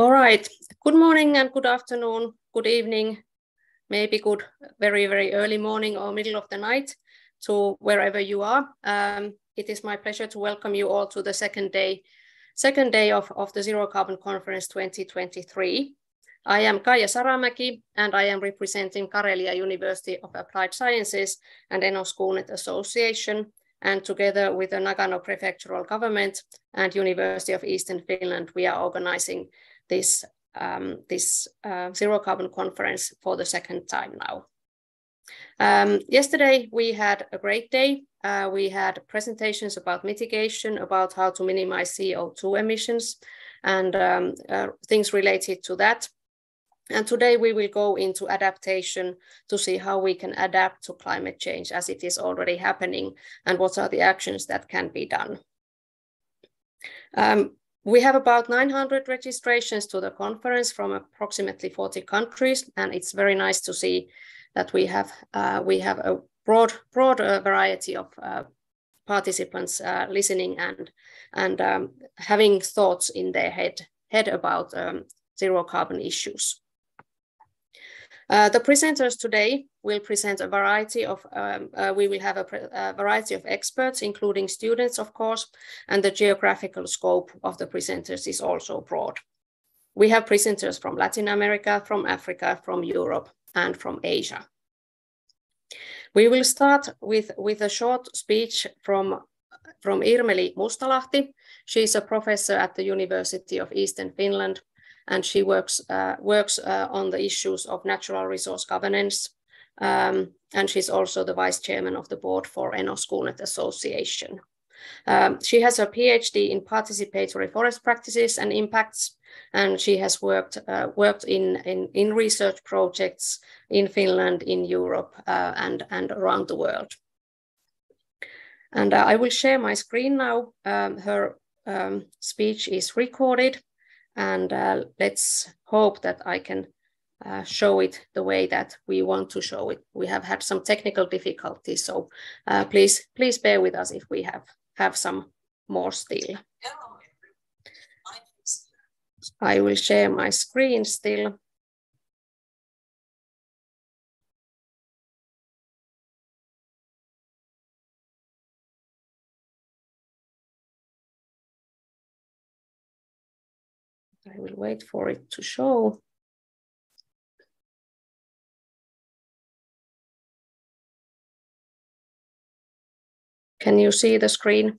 All right. Good morning and good afternoon, good evening, maybe good very, very early morning or middle of the night to wherever you are. Um, it is my pleasure to welcome you all to the second day, second day of, of the Zero Carbon Conference 2023. I am Kaija Saramäki, and I am representing Karelia University of Applied Sciences and ENO Schoolnet Association, and together with the Nagano Prefectural Government and University of Eastern Finland, we are organizing this, um, this uh, Zero Carbon Conference for the second time now. Um, yesterday, we had a great day. Uh, we had presentations about mitigation, about how to minimize CO2 emissions, and um, uh, things related to that. And today we will go into adaptation to see how we can adapt to climate change as it is already happening and what are the actions that can be done. Um, we have about 900 registrations to the conference from approximately 40 countries, and it's very nice to see that we have uh, we have a broad broad uh, variety of uh, participants uh, listening and and um, having thoughts in their head head about um, zero carbon issues. Uh, the presenters today will present a variety of, um, uh, we will have a, a, variety of experts, including students, of course, and the geographical scope of the presenters is also broad. We have presenters from Latin America, from Africa, from Europe, and from Asia. We will start with, with a short speech from, from Irmeli Mustalahti. She is a professor at the University of Eastern Finland and she works uh, works uh, on the issues of natural resource governance. Um, and she's also the vice chairman of the board for ENO Schoolnet Association. Um, she has a PhD in participatory forest practices and impacts, and she has worked uh, worked in, in, in research projects in Finland, in Europe, uh, and and around the world. And uh, I will share my screen now. Um, her um, speech is recorded, and uh, let's hope that I can uh, show it the way that we want to show it. We have had some technical difficulties, so uh, please please bear with us if we have have some more still. I will share my screen still. Will wait for it to show. Can you see the screen?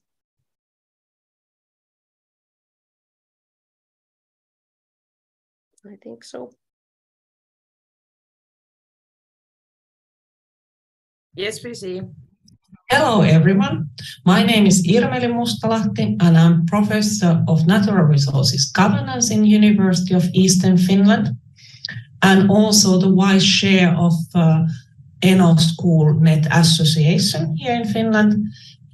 I think so. Yes, we see. Hello, everyone. My name is Irmeli Mustalahti, and I'm Professor of Natural Resources Governance in University of Eastern Finland, and also the Vice Chair of uh, ENO Schoolnet Association here in Finland.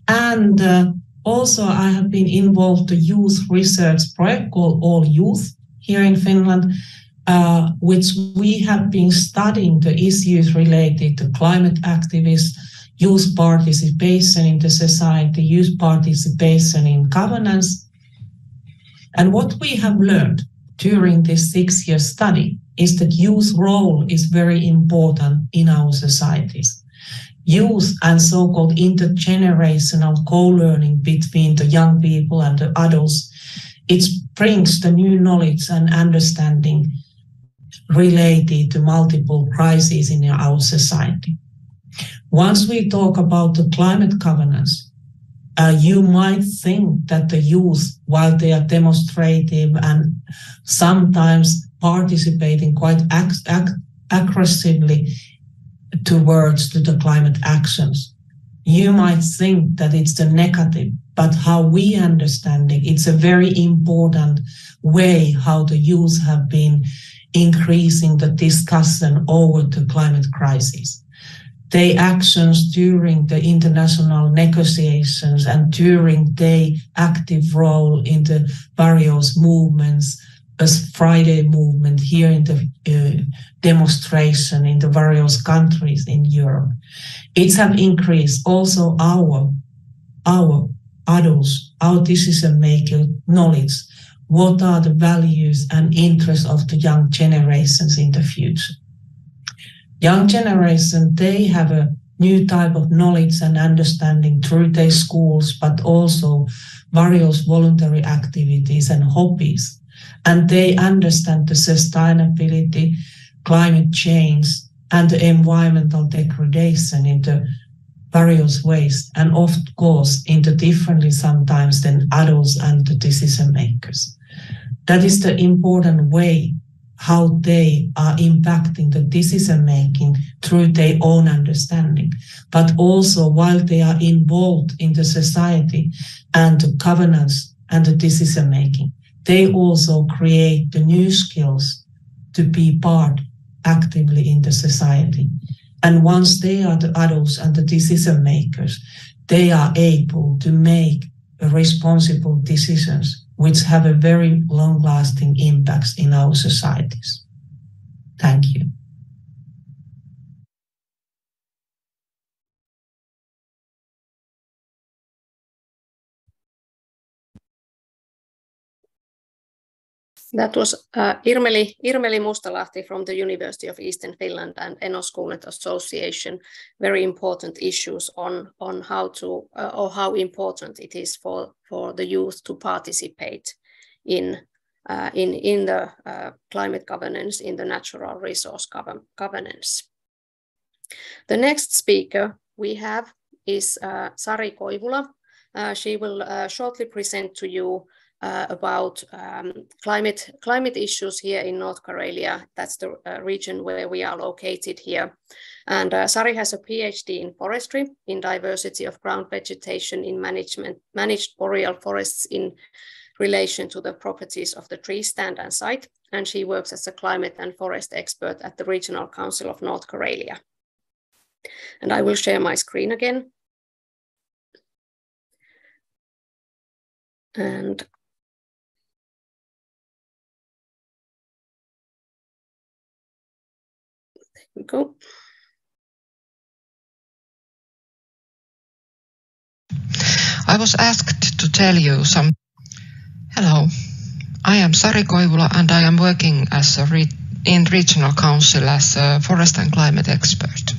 And uh, also, I have been involved in a youth research project called All Youth here in Finland, uh, which we have been studying the issues related to climate activism youth participation in the society, youth participation in governance. And what we have learned during this six year study is that youth role is very important in our societies. Youth and so called intergenerational co learning between the young people and the adults, it brings the new knowledge and understanding related to multiple crises in our society. Once we talk about the climate governance, uh, you might think that the youth, while they are demonstrative and sometimes participating quite aggressively towards to the climate actions, you might think that it's the negative. But how we understand it, it's a very important way how the youth have been increasing the discussion over the climate crisis their actions during the international negotiations and during their active role in the various movements as Friday movement here in the uh, demonstration in the various countries in Europe. It's have increased also our our adults, our decision maker knowledge what are the values and interests of the young generations in the future. Young generation, they have a new type of knowledge and understanding through their schools, but also various voluntary activities and hobbies. And they understand the sustainability, climate change, and the environmental degradation in the various ways, and of course, into differently sometimes than adults and the decision makers. That is the important way how they are impacting the decision making through their own understanding, but also while they are involved in the society and the governance and the decision making, they also create the new skills to be part actively in the society. And once they are the adults and the decision makers, they are able to make responsible decisions which have a very long lasting impacts in our societies. Thank you. That was uh, Irmeli, Irmeli Mustalahti from the University of Eastern Finland and ENO Schoolnet Association. Very important issues on, on how to uh, or how important it is for, for the youth to participate in uh, in in the uh, climate governance, in the natural resource governance. The next speaker we have is uh, Sari Koivula. Uh, she will shortly present to you uh, about um, climate climate issues here in North Karelia. That's the uh, region where we are located here. And uh, Sari has a PhD in forestry, in diversity of ground vegetation in management, managed boreal forests in relation to the properties of the tree stand and site. And she works as a climate and forest expert at the Regional Council of North Karelia. And I will share my screen again. And we go. I was asked to tell you some. Hello, I am Sari Koivula and I am working as a re in regional council as a forest and climate expert.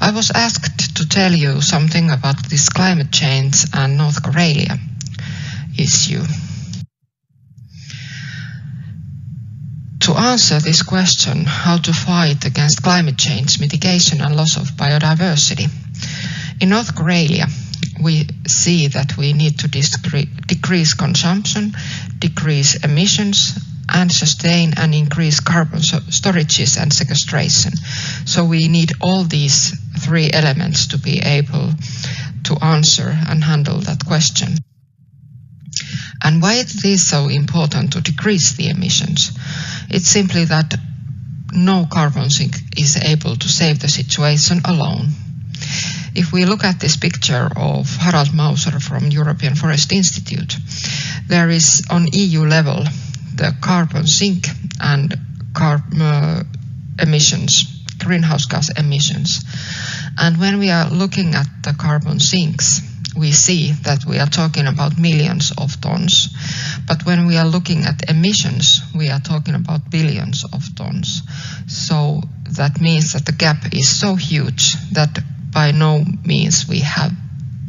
I was asked to tell you something about this climate change and North Karelia issue. To answer this question, how to fight against climate change, mitigation and loss of biodiversity, in North Karelia, we see that we need to decrease consumption, decrease emissions, and sustain and increase carbon storages and sequestration. So we need all these three elements to be able to answer and handle that question. And why it is so important to decrease the emissions? It's simply that no carbon sink is able to save the situation alone. If we look at this picture of Harald Mauser from European Forest Institute, there is on EU level the carbon sink and uh, emissions, greenhouse gas emissions. And when we are looking at the carbon sinks, we see that we are talking about millions of tons. But when we are looking at emissions, we are talking about billions of tons. So that means that the gap is so huge that by no means we have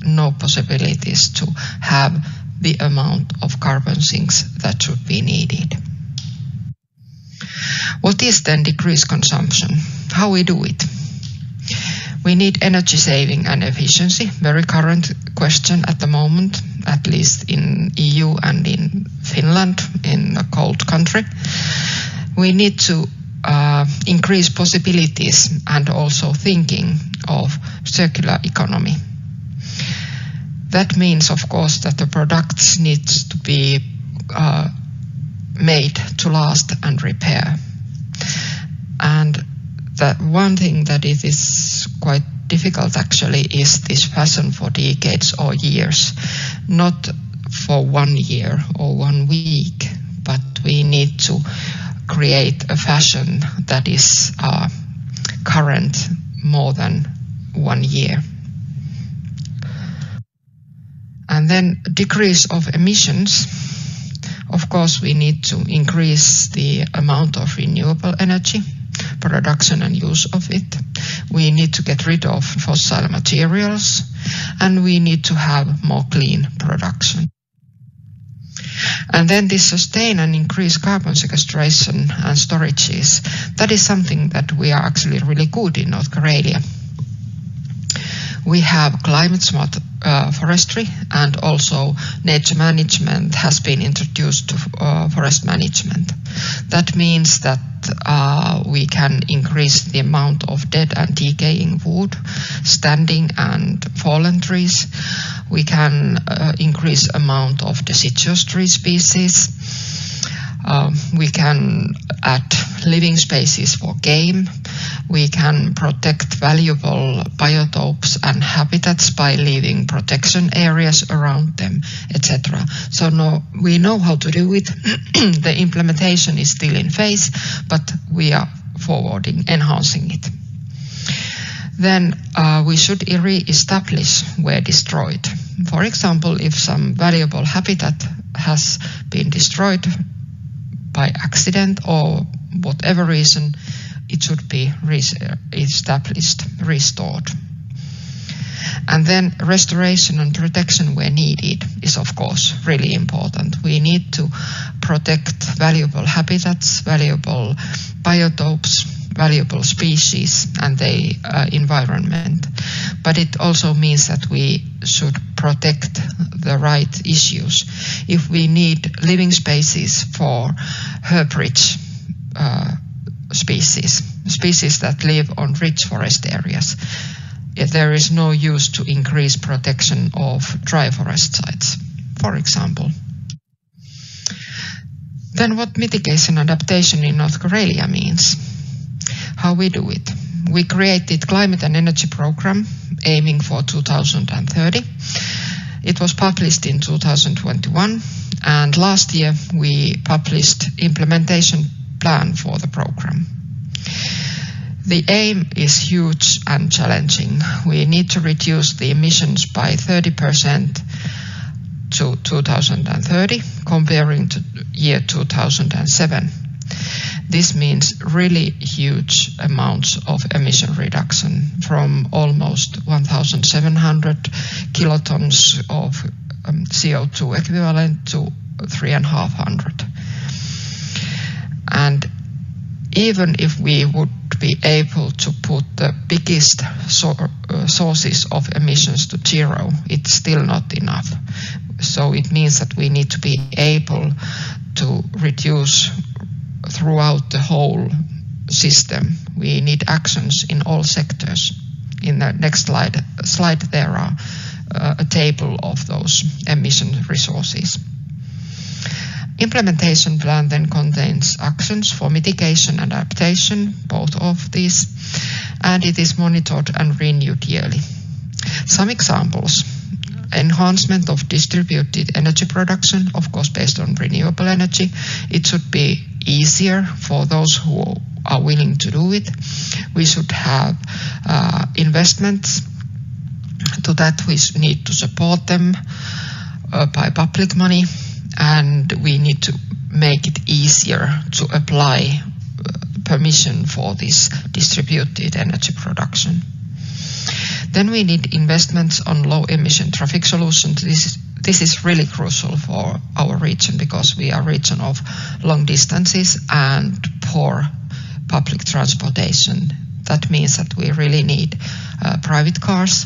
no possibilities to have the amount of carbon sinks that should be needed. What is then decreased consumption? How we do it? We need energy saving and efficiency, very current question at the moment, at least in EU and in Finland, in a cold country. We need to uh, increase possibilities and also thinking of circular economy. That means, of course, that the products need to be uh, made to last and repair. And that one thing that it is quite difficult actually is this fashion for decades or years, not for one year or one week, but we need to create a fashion that is uh, current more than one year. And then decrease of emissions. Of course, we need to increase the amount of renewable energy production and use of it. We need to get rid of fossil materials, and we need to have more clean production. And then this sustain and increase carbon sequestration and storages, that is something that we are actually really good in North Karelia. We have climate smart uh, forestry and also nature management has been introduced to uh, forest management. That means that uh, we can increase the amount of dead and decaying wood, standing and fallen trees. We can uh, increase amount of deciduous tree species. Um, we can add living spaces for game. We can protect valuable biotopes and habitats by leaving protection areas around them, etc. So no, we know how to do it. the implementation is still in phase, but we are forwarding, enhancing it. Then uh, we should re-establish where destroyed. For example, if some valuable habitat has been destroyed by accident or whatever reason, it should be established, restored. And then restoration and protection where needed is of course really important. We need to protect valuable habitats, valuable biotopes, valuable species and the uh, environment. But it also means that we should protect the right issues. If we need living spaces for herb-rich uh, species, species that live on rich forest areas, there is no use to increase protection of dry forest sites, for example. Then what mitigation adaptation in North Karelia means how we do it. We created climate and energy program aiming for 2030. It was published in 2021 and last year we published implementation plan for the program. The aim is huge and challenging. We need to reduce the emissions by 30% to 2030 comparing to year 2007 this means really huge amounts of emission reduction from almost 1,700 kilotons of um, CO2 equivalent to 3,500. And even if we would be able to put the biggest so, uh, sources of emissions to zero, it's still not enough. So it means that we need to be able to reduce throughout the whole system. We need actions in all sectors. In the next slide, slide there are uh, a table of those emission resources. Implementation plan then contains actions for mitigation and adaptation, both of these, and it is monitored and renewed yearly. Some examples enhancement of distributed energy production, of course, based on renewable energy. It should be easier for those who are willing to do it. We should have uh, investments. To that, we need to support them uh, by public money, and we need to make it easier to apply uh, permission for this distributed energy production. Then we need investments on low emission traffic solutions. This is, this is really crucial for our region because we are a region of long distances and poor public transportation. That means that we really need uh, private cars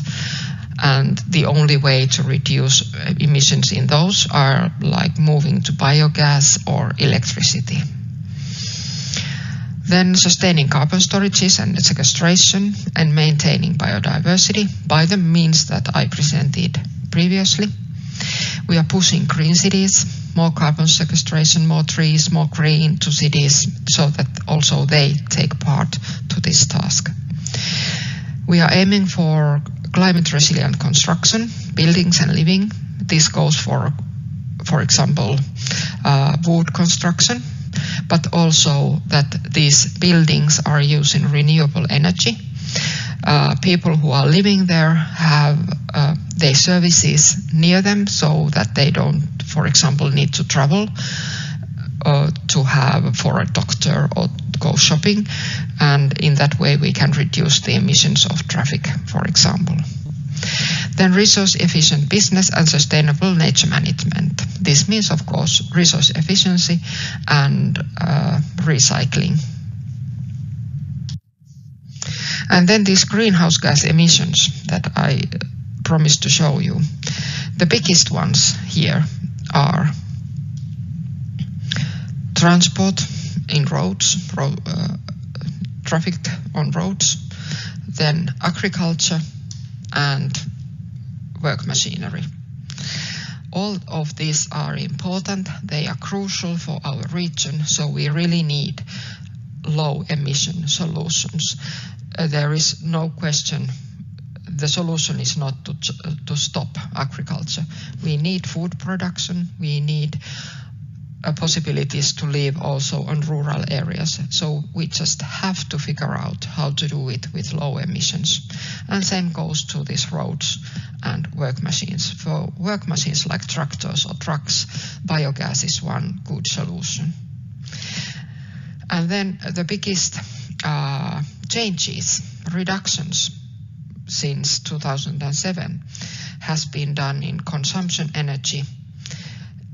and the only way to reduce emissions in those are like moving to biogas or electricity. Then sustaining carbon storages and sequestration and maintaining biodiversity by the means that I presented previously. We are pushing green cities, more carbon sequestration, more trees, more green to cities so that also they take part to this task. We are aiming for climate resilient construction, buildings and living. This goes for, for example, uh, wood construction but also that these buildings are using renewable energy. Uh, people who are living there have uh, their services near them so that they don't, for example, need to travel. uh, to have for a doctor or go shopping. And in that way, we can reduce the emissions of traffic, for example. Then resource efficient business and sustainable nature management. This means, of course, resource efficiency and uh, recycling. And then these greenhouse gas emissions that I promised to show you. The biggest ones here are transport in roads, ro uh, traffic on roads, then agriculture and work machinery. All of these are important, they are crucial for our region, so we really need low emission solutions. Uh, there is no question the solution is not to, to stop agriculture. We need food production, we need uh, possibilities to live also on rural areas. So we just have to figure out how to do it with low emissions. And same goes to these roads and work machines. For work machines like tractors or trucks, biogas is one good solution. And then the biggest uh, changes, reductions since 2007 has been done in consumption energy,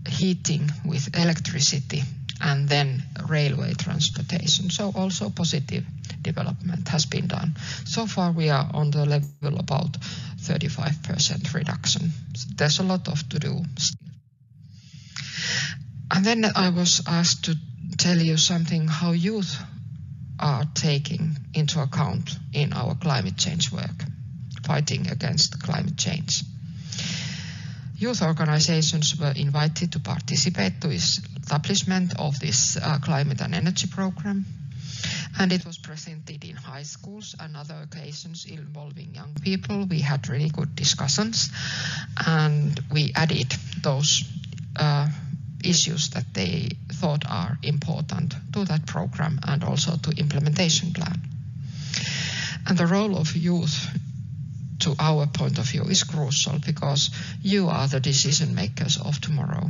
heating with electricity, and then railway transportation. So also positive development has been done. So far we are on the level about 35% reduction. There's a lot of to do. And then I was asked to tell you something how youth are taking into account in our climate change work fighting against climate change. Youth organizations were invited to participate to the establishment of this uh, climate and energy program. And it was presented in high schools and other occasions involving young people. We had really good discussions and we added those uh, issues that they thought are important to that program and also to implementation plan. And the role of youth to our point of view is crucial because you are the decision makers of tomorrow.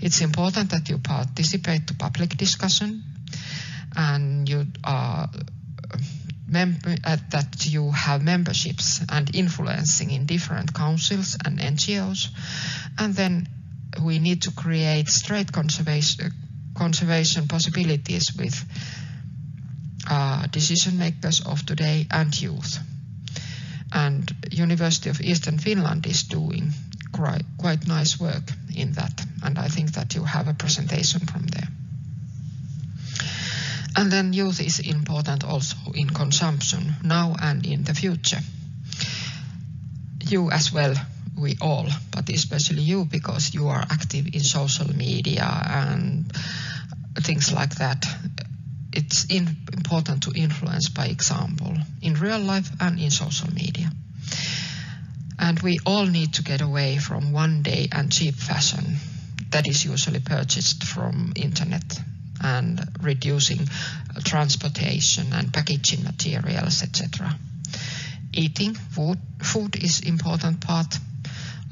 It's important that you participate to public discussion and you are uh, that you have memberships and influencing in different councils and NGOs. And then we need to create straight conservation, conservation possibilities with uh, decision makers of today and youth and University of Eastern Finland is doing quite, quite nice work in that, and I think that you have a presentation from there. And then youth is important also in consumption now and in the future. You as well, we all, but especially you because you are active in social media and things like that it's in, important to influence by example in real life and in social media. And we all need to get away from one day and cheap fashion that is usually purchased from internet and reducing uh, transportation and packaging materials, etc. Eating food, food is important part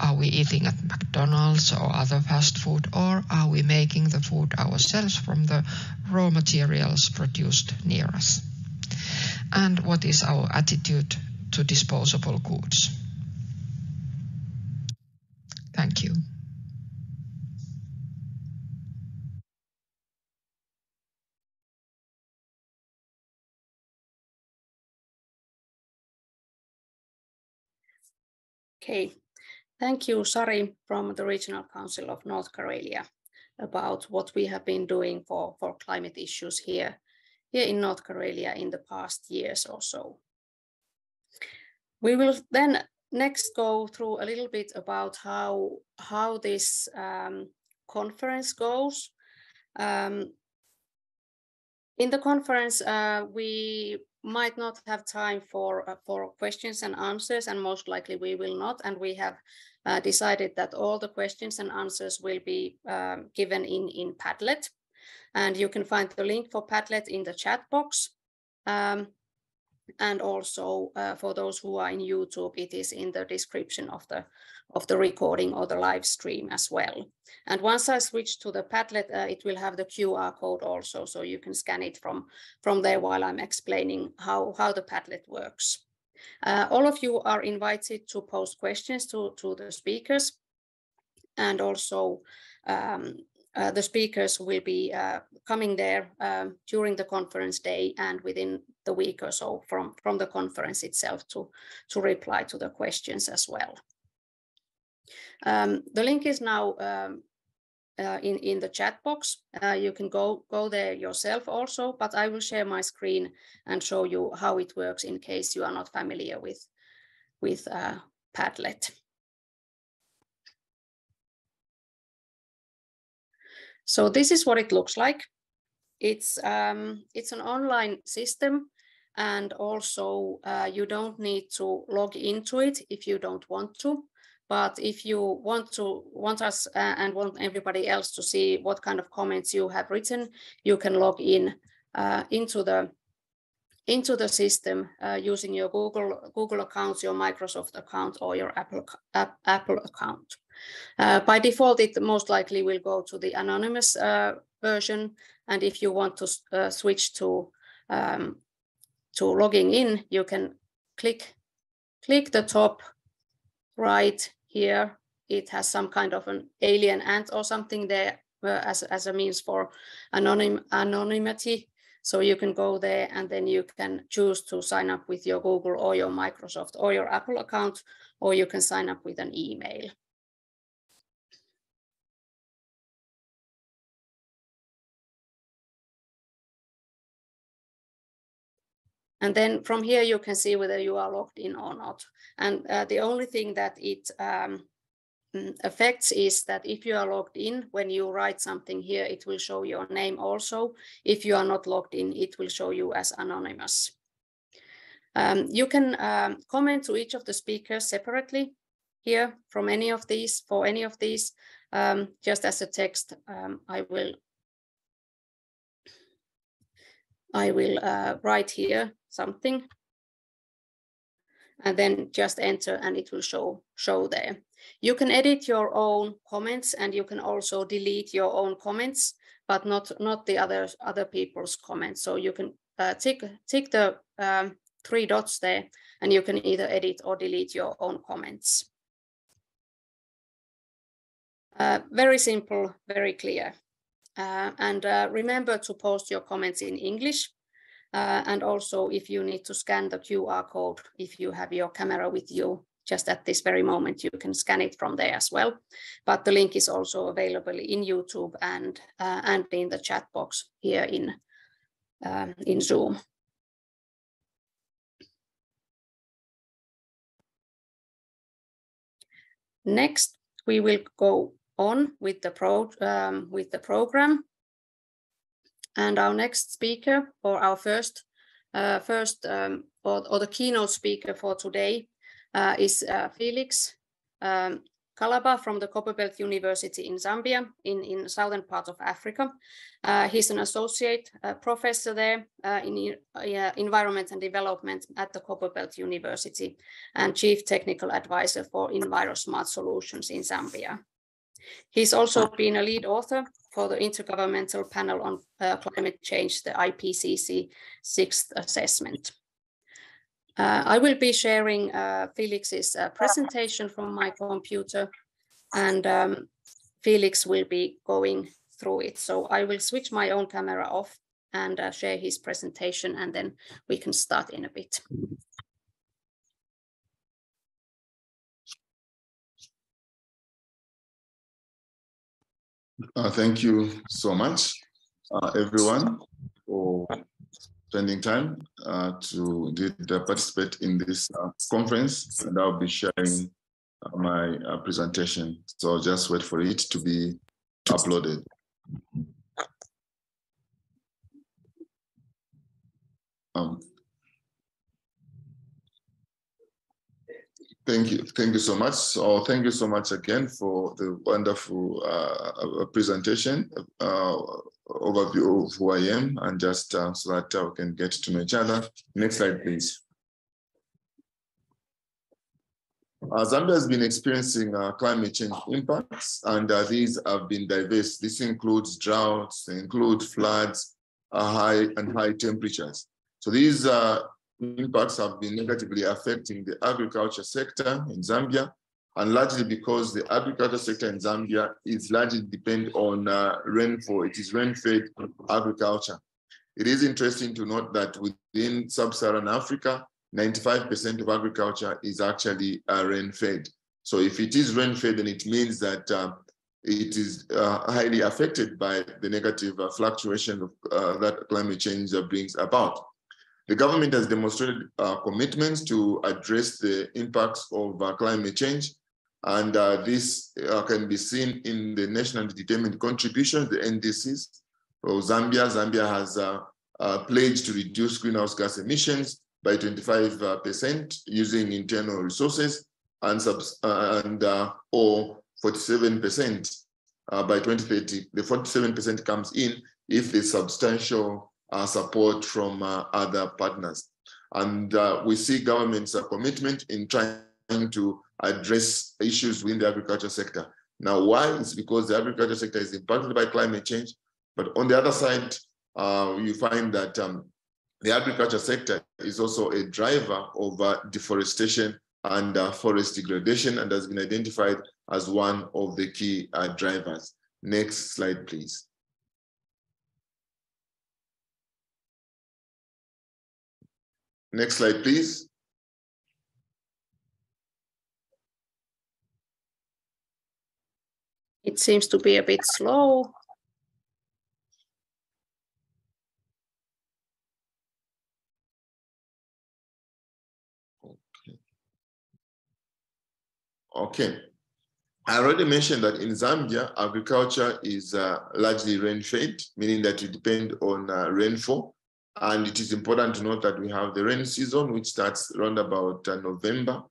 are we eating at McDonald's or other fast food, or are we making the food ourselves from the raw materials produced near us? And what is our attitude to disposable goods? Thank you. Okay, Thank you, Sari, from the Regional Council of North Karelia about what we have been doing for, for climate issues here, here in North Karelia in the past years or so. We will then next go through a little bit about how, how this um, conference goes. Um, in the conference, uh, we might not have time for, uh, for questions and answers, and most likely we will not. And we have uh, decided that all the questions and answers will be um, given in, in Padlet. And you can find the link for Padlet in the chat box. Um, and also uh, for those who are in YouTube, it is in the description of the of the recording or the live stream as well. And once I switch to the Padlet, uh, it will have the QR code also, so you can scan it from, from there while I'm explaining how, how the Padlet works. Uh, all of you are invited to post questions to, to the speakers. And also um, uh, the speakers will be uh, coming there um, during the conference day and within the week or so from, from the conference itself to, to reply to the questions as well. Um, the link is now um, uh, in, in the chat box. Uh, you can go, go there yourself also, but I will share my screen and show you how it works in case you are not familiar with, with uh, Padlet. So this is what it looks like. It's, um, it's an online system and also uh, you don't need to log into it if you don't want to. But if you want to want us uh, and want everybody else to see what kind of comments you have written, you can log in uh, into the into the system uh, using your Google Google account, your Microsoft account, or your Apple app, Apple account. Uh, by default, it most likely will go to the anonymous uh, version, and if you want to switch to um, to logging in, you can click click the top right here it has some kind of an alien ant or something there uh, as, as a means for anonym, anonymity. So you can go there and then you can choose to sign up with your Google or your Microsoft or your Apple account, or you can sign up with an email. And then from here, you can see whether you are logged in or not. And uh, the only thing that it um, mm, affects is that if you are logged in, when you write something here, it will show your name also. If you are not logged in, it will show you as anonymous. Um, you can um, comment to each of the speakers separately here from any of these, for any of these, um, just as a text, um, I will I will uh, write here something and then just enter and it will show, show there. You can edit your own comments and you can also delete your own comments, but not, not the other, other people's comments. So you can uh, tick, tick the um, three dots there and you can either edit or delete your own comments. Uh, very simple, very clear. Uh, and uh, remember to post your comments in English uh, and also if you need to scan the QR code, if you have your camera with you, just at this very moment, you can scan it from there as well. But the link is also available in YouTube and, uh, and in the chat box here in, um, in Zoom. Next, we will go on with the, pro, um, with the program. And our next speaker, or our first, uh, first um, or, or, the keynote speaker for today, uh, is uh, Felix um, Kalaba from the Copperbelt University in Zambia, in, in southern part of Africa. Uh, he's an associate uh, professor there uh, in environment and development at the Copperbelt University and chief technical advisor for EnviroSmart Solutions in Zambia. He's also been a lead author for the Intergovernmental Panel on uh, Climate Change, the IPCC sixth assessment. Uh, I will be sharing uh, Felix's uh, presentation from my computer and um, Felix will be going through it. So I will switch my own camera off and uh, share his presentation and then we can start in a bit. Uh, thank you so much, uh, everyone, for spending time uh, to did, participate in this uh, conference. And I'll be sharing uh, my uh, presentation. So just wait for it to be uploaded. Um, Thank you. Thank you so much. So thank you so much again for the wonderful uh, presentation, uh, overview of who I am, and just uh, so that we can get to know each other. Next slide, please. Uh, Zambia has been experiencing uh, climate change impacts, and uh, these have been diverse. This includes droughts, include floods, high and high temperatures. So these impacts have been negatively affecting the agriculture sector in Zambia, and largely because the agriculture sector in Zambia is largely depend on uh, rainfall. It is rain-fed agriculture. It is interesting to note that within sub-Saharan Africa, 95% of agriculture is actually uh, rain-fed. So if it is rain-fed, then it means that uh, it is uh, highly affected by the negative uh, fluctuation uh, that climate change brings about. The government has demonstrated uh, commitments to address the impacts of uh, climate change. And uh, this uh, can be seen in the national determined contributions, the NDCs. For Zambia, Zambia has uh, pledged to reduce greenhouse gas emissions by 25% using internal resources and, subs and or 47% by 2030. The 47% comes in if the substantial support from uh, other partners. And uh, we see government's commitment in trying to address issues within the agriculture sector. Now, why? It's because the agriculture sector is impacted by climate change. But on the other side, uh, you find that um, the agriculture sector is also a driver of uh, deforestation and uh, forest degradation and has been identified as one of the key drivers. Next slide, please. Next slide, please. It seems to be a bit slow. Okay. Okay. I already mentioned that in Zambia, agriculture is uh, largely rain-fed, meaning that you depend on uh, rainfall. And it is important to note that we have the rainy season, which starts around about uh, November,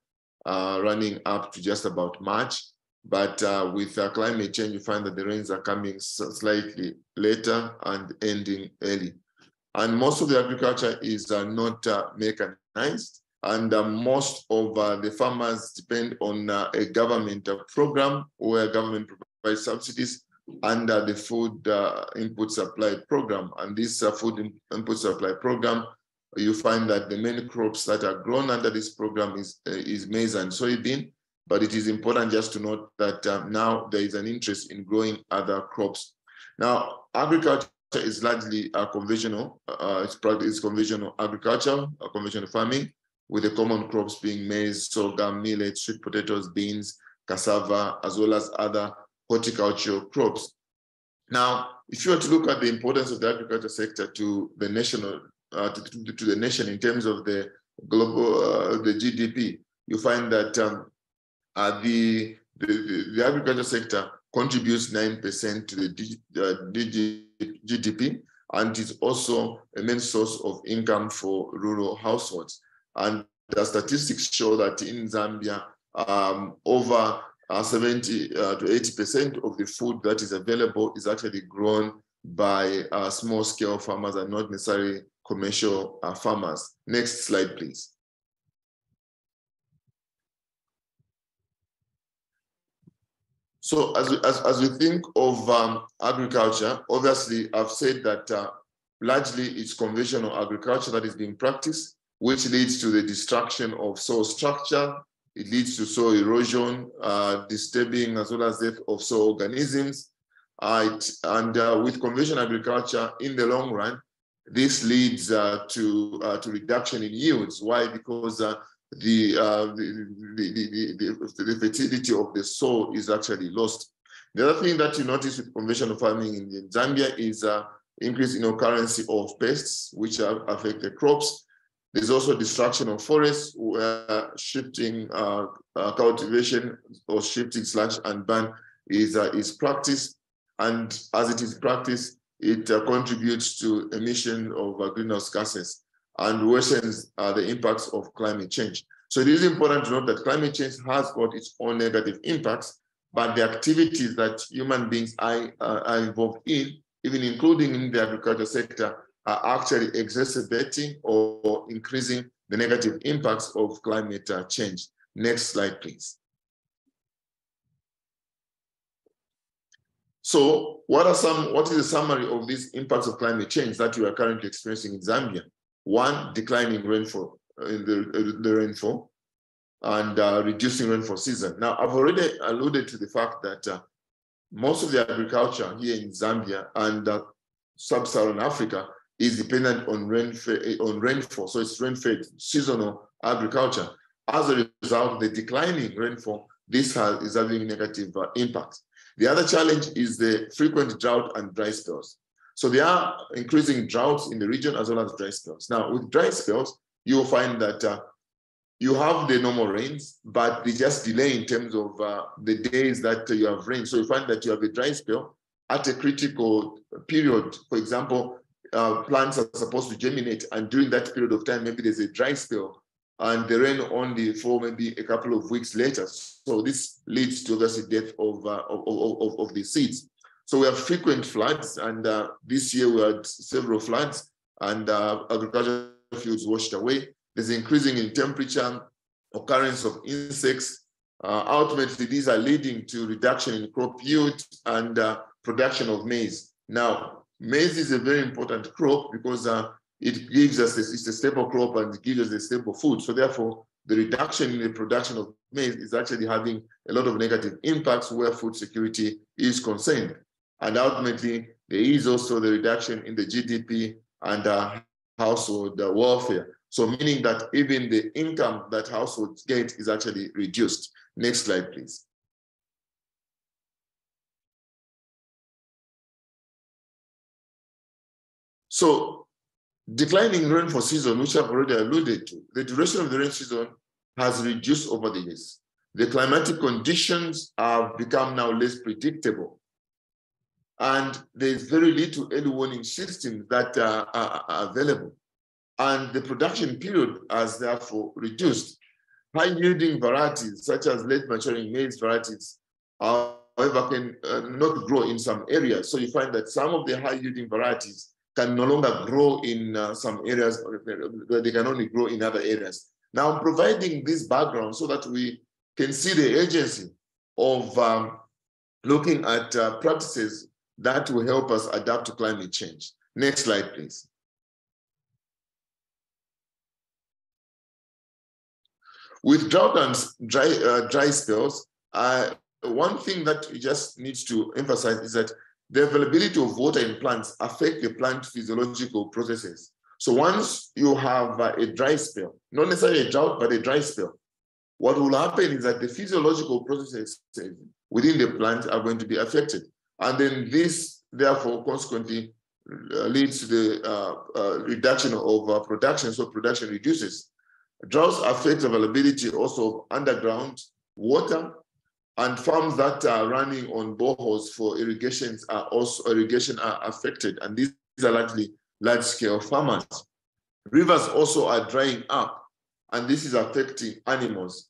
uh, running up to just about March. But uh, with uh, climate change, you find that the rains are coming slightly later and ending early. And most of the agriculture is uh, not uh, mechanized. And most of the farmers depend on a government program where government provides subsidies under the food uh, input supply program. And this uh, food input supply program, you find that the main crops that are grown under this program is, uh, is maize and soybean. But it is important just to note that um, now there is an interest in growing other crops. Now, agriculture is largely a conventional, uh, it's, it's conventional agriculture, a conventional farming, with the common crops being maize, sorghum, millet, sweet potatoes, beans, cassava, as well as other horticultural crops. Now, if you were to look at the importance of the agriculture sector to the national, uh, to, to, the nation in terms of the global, uh, the GDP, you find that um, uh, the, the, the agriculture sector contributes 9% to the GDP and is also a main source of income for rural households. And the statistics show that in Zambia, um, over uh, 70 uh, to 80% of the food that is available is actually grown by uh, small scale farmers and not necessarily commercial uh, farmers. Next slide, please. So as we, as, as we think of um, agriculture, obviously I've said that uh, largely it's conventional agriculture that is being practiced, which leads to the destruction of soil structure, it leads to soil erosion, uh, disturbing as well as death of soil organisms. Uh, it, and uh, with conventional agriculture, in the long run, this leads uh, to uh, to reduction in yields. Why? Because uh, the, the, the, the, the fertility of the soil is actually lost. The other thing that you notice with conventional farming in, in Zambia is uh, increase in occurrence of pests, which affect the crops. There's also destruction of forests where shifting uh, uh, cultivation or shifting slash and burn is, uh, is practiced. And as it is practiced, it uh, contributes to emission of uh, greenhouse gases and worsens uh, the impacts of climate change. So it is important to note that climate change has got its own negative impacts, but the activities that human beings are, uh, are involved in, even including in the agriculture sector, are actually exacerbating or increasing the negative impacts of climate uh, change. Next slide, please. So what are some, what is the summary of these impacts of climate change that you are currently experiencing in Zambia? One, declining rainfall uh, in the, uh, the rainfall and uh, reducing rainfall season. Now, I've already alluded to the fact that uh, most of the agriculture here in Zambia and uh, sub-Saharan Africa is dependent on, rain on rainfall. So it's rain-fed seasonal agriculture. As a result, the declining rainfall, this has, is having negative uh, impact. The other challenge is the frequent drought and dry spells. So there are increasing droughts in the region as well as dry spells. Now, with dry spells, you will find that uh, you have the normal rains, but they just delay in terms of uh, the days that you have rain. So you find that you have a dry spell at a critical period. For example, uh, plants are supposed to germinate, and during that period of time, maybe there's a dry spell, and the rain only for maybe a couple of weeks later. So this leads to the death of, uh, of, of, of, the seeds. So we have frequent floods, and uh, this year we had several floods, and uh, agricultural fields washed away. There's increasing in temperature, occurrence of insects. Uh, ultimately, these are leading to reduction in crop yield and uh, production of maize. Now, maize is a very important crop because uh, it gives us, this, it's a staple crop and it gives us a staple food. So therefore, the reduction in the production of maize is actually having a lot of negative impacts where food security is concerned. And ultimately, there is also the reduction in the GDP and uh, household uh, welfare. So meaning that even the income that households get is actually reduced. Next slide, please. So declining rainfall season, which I've already alluded to, the duration of the rain season has reduced over the years. The climatic conditions have become now less predictable. And there's very little early warning systems that are, are, are available. And the production period has therefore reduced. High yielding varieties, such as late maturing maize varieties, however, can uh, not grow in some areas. So you find that some of the high yielding varieties can no longer grow in uh, some areas, they can only grow in other areas. Now, I'm providing this background so that we can see the agency of um, looking at uh, practices that will help us adapt to climate change. Next slide, please. With drought and dry, uh, dry spells, uh, one thing that we just need to emphasize is that the availability of water in plants affect the plant physiological processes. So once you have uh, a dry spell, not necessarily a drought, but a dry spell, what will happen is that the physiological processes within the plant are going to be affected. And then this, therefore, consequently uh, leads to the uh, uh, reduction of uh, production. So production reduces. Droughts affect availability also of underground water and farms that are running on boreholes for irrigations are also irrigation are affected, and these are largely large-scale farmers. Rivers also are drying up, and this is affecting animals,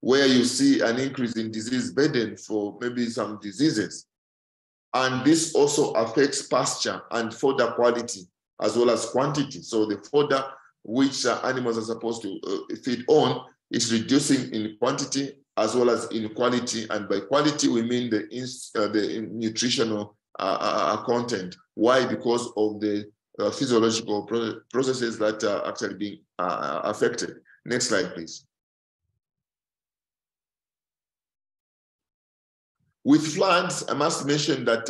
where you see an increase in disease burden for maybe some diseases. And this also affects pasture and fodder quality as well as quantity. So the fodder which uh, animals are supposed to uh, feed on is reducing in quantity as well as in quality. And by quality, we mean the, uh, the nutritional uh, uh, uh, content. Why? Because of the uh, physiological pro processes that are actually being affected. Next slide, please. With floods, I must mention that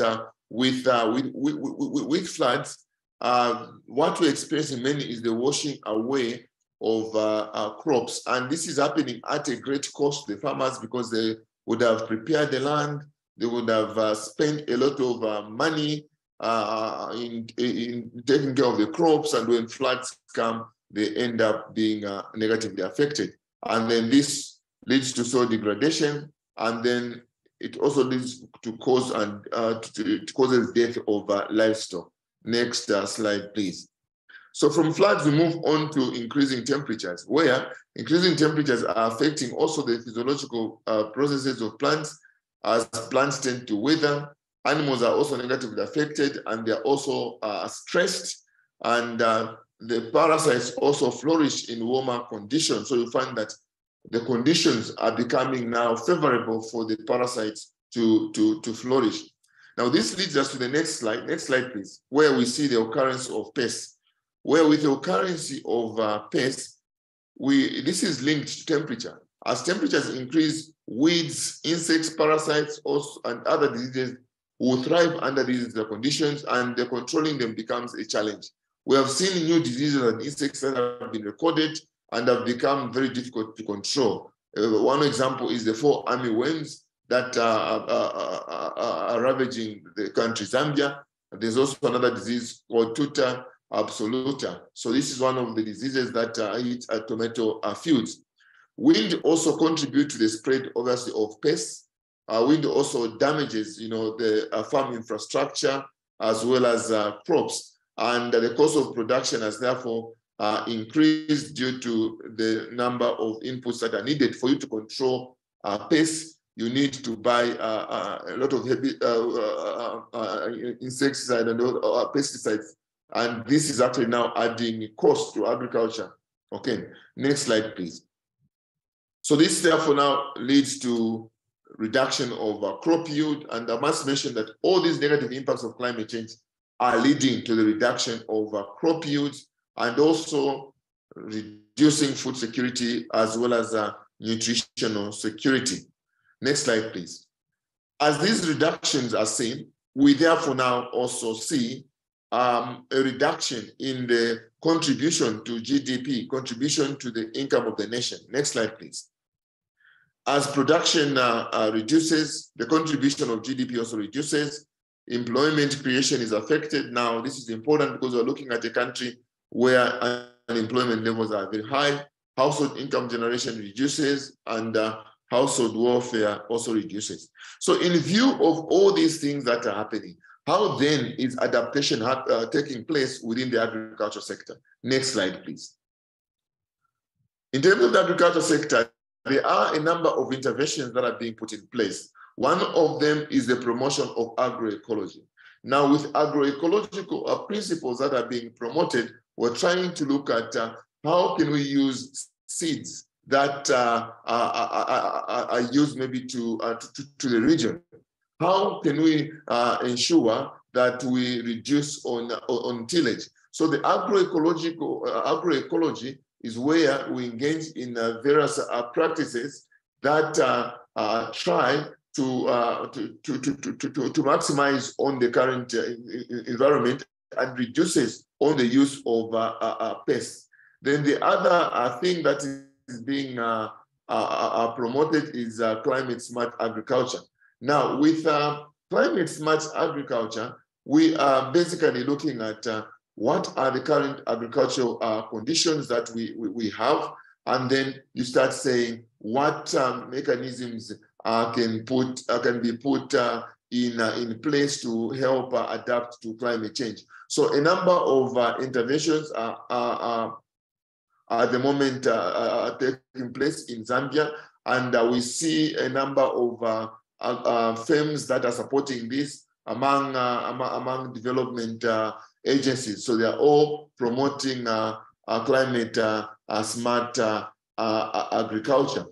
with, with, with, with, floods, what we experience experiencing mainly is the washing away of uh, uh, crops. And this is happening at a great cost to the farmers because they would have prepared the land, they would have uh, spent a lot of uh, money uh, in, in taking care of the crops. And when floods come, they end up being uh, negatively affected. And then this leads to soil degradation. And then it also leads to cause and to, to causes death of livestock. Next slide, please. So from floods, we move on to increasing temperatures, where increasing temperatures are affecting also the physiological uh, processes of plants as plants tend to wither. Animals are also negatively affected and they're also uh, stressed. And uh, the parasites also flourish in warmer conditions. So you find that the conditions are becoming now favorable for the parasites to, to, to flourish. Now, this leads us to the next slide. Next slide, please, where we see the occurrence of pests. Where with the occurrence of uh, pests, we this is linked to temperature. As temperatures increase, weeds, insects, parasites, also, and other diseases will thrive under these conditions, and the controlling them becomes a challenge. We have seen new diseases and insects that have been recorded and have become very difficult to control. Uh, one example is the fall army worms that are, are, are, are, ravaging the country Zambia. There's also another disease called tuta absoluta. So this is one of the diseases that uh, hit uh, tomato uh, fields. Wind also contributes to the spread, obviously, of pests. Uh, wind also damages, you know, the uh, farm infrastructure as well as uh, crops. And the cost of production has therefore increased due to the number of inputs that are needed for you to control pests. You need to buy a lot of heavy, uh, uh, insecticide and pesticides. And this is actually now adding cost to agriculture. Okay, next slide, please. So this therefore now leads to reduction of crop yield. And I must mention that all these negative impacts of climate change are leading to the reduction of uh, crop yields and also reducing food security as well as uh, nutritional security. Next slide, please. As these reductions are seen, we therefore now also see um, a reduction in the contribution to GDP, contribution to the income of the nation. Next slide, please. As production uh, uh, reduces, the contribution of GDP also reduces, employment creation is affected. Now, this is important because we're looking at a country where unemployment levels are very high, household income generation reduces, and uh, household welfare also reduces. So in view of all these things that are happening, how then is adaptation uh, taking place within the agriculture sector? Next slide, please. In terms of the agriculture sector, there are a number of interventions that are being put in place. One of them is the promotion of agroecology. Now, with agroecological uh, principles that are being promoted, we're trying to look at uh, how can we use seeds that uh, are, are, are, used maybe to, uh, to, to, the region. How can we uh, ensure that we reduce on, on tillage? So the agroecological uh, agroecology is where we engage in various practices that try to, uh, to, to, to, to, to, to, maximize on the current uh, environment and reduces on the use of uh, uh, uh pests. Then the other thing that is being promoted is climate smart agriculture. Now, with climate smart agriculture, we are basically looking at what are the current agricultural conditions that we, we, we have, and then you start saying what um, mechanisms uh, can put uh, can be put uh, in uh, in place to help uh, adapt to climate change. So a number of uh, interventions are, are, are, at the moment taking place in Zambia, and we see a number of Uh, uh, firms that are supporting this among uh, among, among, development agencies. So they are all promoting climate smart agriculture.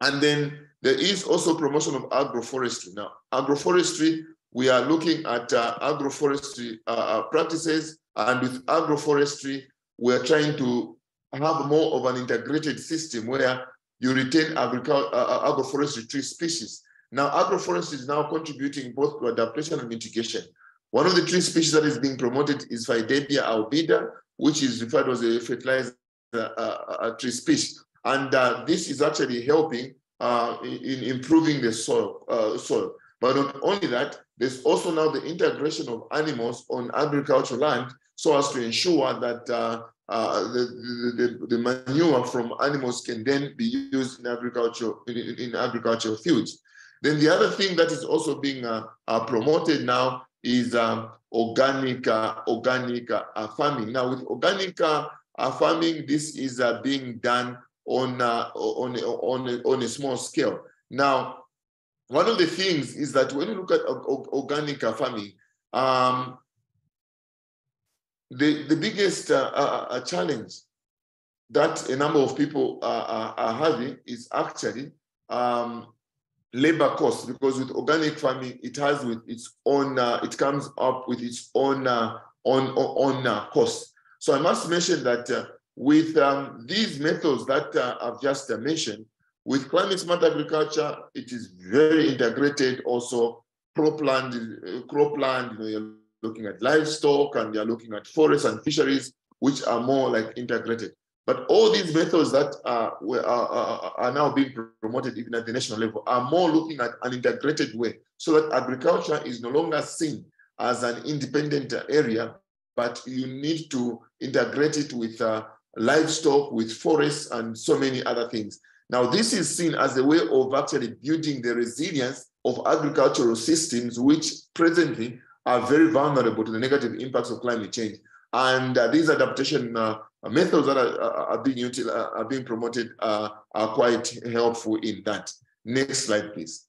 And then there is also promotion of agroforestry. Now, agroforestry, we are looking at uh, agroforestry uh, uh, practices, and with agroforestry, we're trying to have more of an integrated system where you retain uh, uh, agroforestry tree species. Now, agroforestry is now contributing both to adaptation and mitigation. One of the tree species that is being promoted is Faidherbia albida, which is referred to as a fertilizer uh, tree species. And this is actually helping uh, in improving the soil, uh, soil. But not only that, there's also now the integration of animals on agricultural land so as to ensure that uh, uh, the, the, the, manure from animals can then be used in agriculture in, in agricultural fields. Then the other thing that is also being uh, uh, promoted now is um, organic uh, organic uh, farming. Now, with organic uh, farming, this is being done on on on a, on a small scale. Now, one of the things is that when you look at organic farming, um, the the biggest challenge that a number of people are, are having is actually um, labor costs because with organic farming it has with its own uh, it comes up with its own uh, on on uh, costs so i must mention that uh, with um, these methods that uh, i've just uh, mentioned with climate smart agriculture it is very integrated also. Cropland cropland you know you're looking at livestock and you're looking at forests and fisheries which are more like integrated but all these methods that are, are, are, now being promoted even at the national level are more looking at an integrated way so that agriculture is no longer seen as an independent area, but you need to integrate it with uh, livestock, with forests, and so many other things. Now, this is seen as a way of actually building the resilience of agricultural systems, which presently are very vulnerable to the negative impacts of climate change. And uh, these adaptation uh, methods that are, are being util- are being promoted are quite helpful in that. Next slide, please.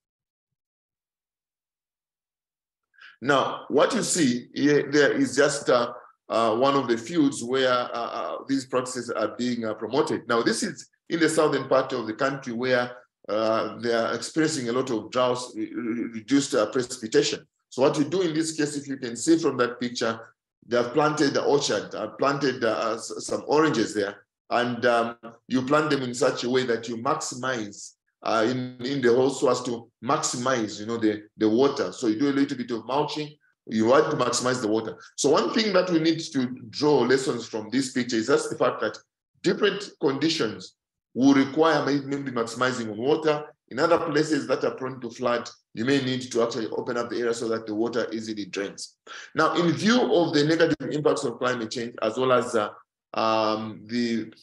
Now, what you see here, there is just uh, uh, one of the fields where uh, uh these practices are being uh, promoted. Now, this is in the southern part of the country where uh, they are experiencing a lot of droughts, reduced precipitation. So what you do in this case, if you can see from that picture, they have planted the orchard, uh, planted uh, some oranges there, and um, you plant them in such a way that you maximize uh, in, in the whole so as to maximize, you know, the, the water. So you do a little bit of mulching, you want to maximize the water. So one thing that we need to draw lessons from this picture is just the fact that different conditions will require maybe maximizing on water. In other places that are prone to flood, you may need to actually open up the area so that the water easily drains. Now, in view of the negative impacts of climate change, as well as uh, um, the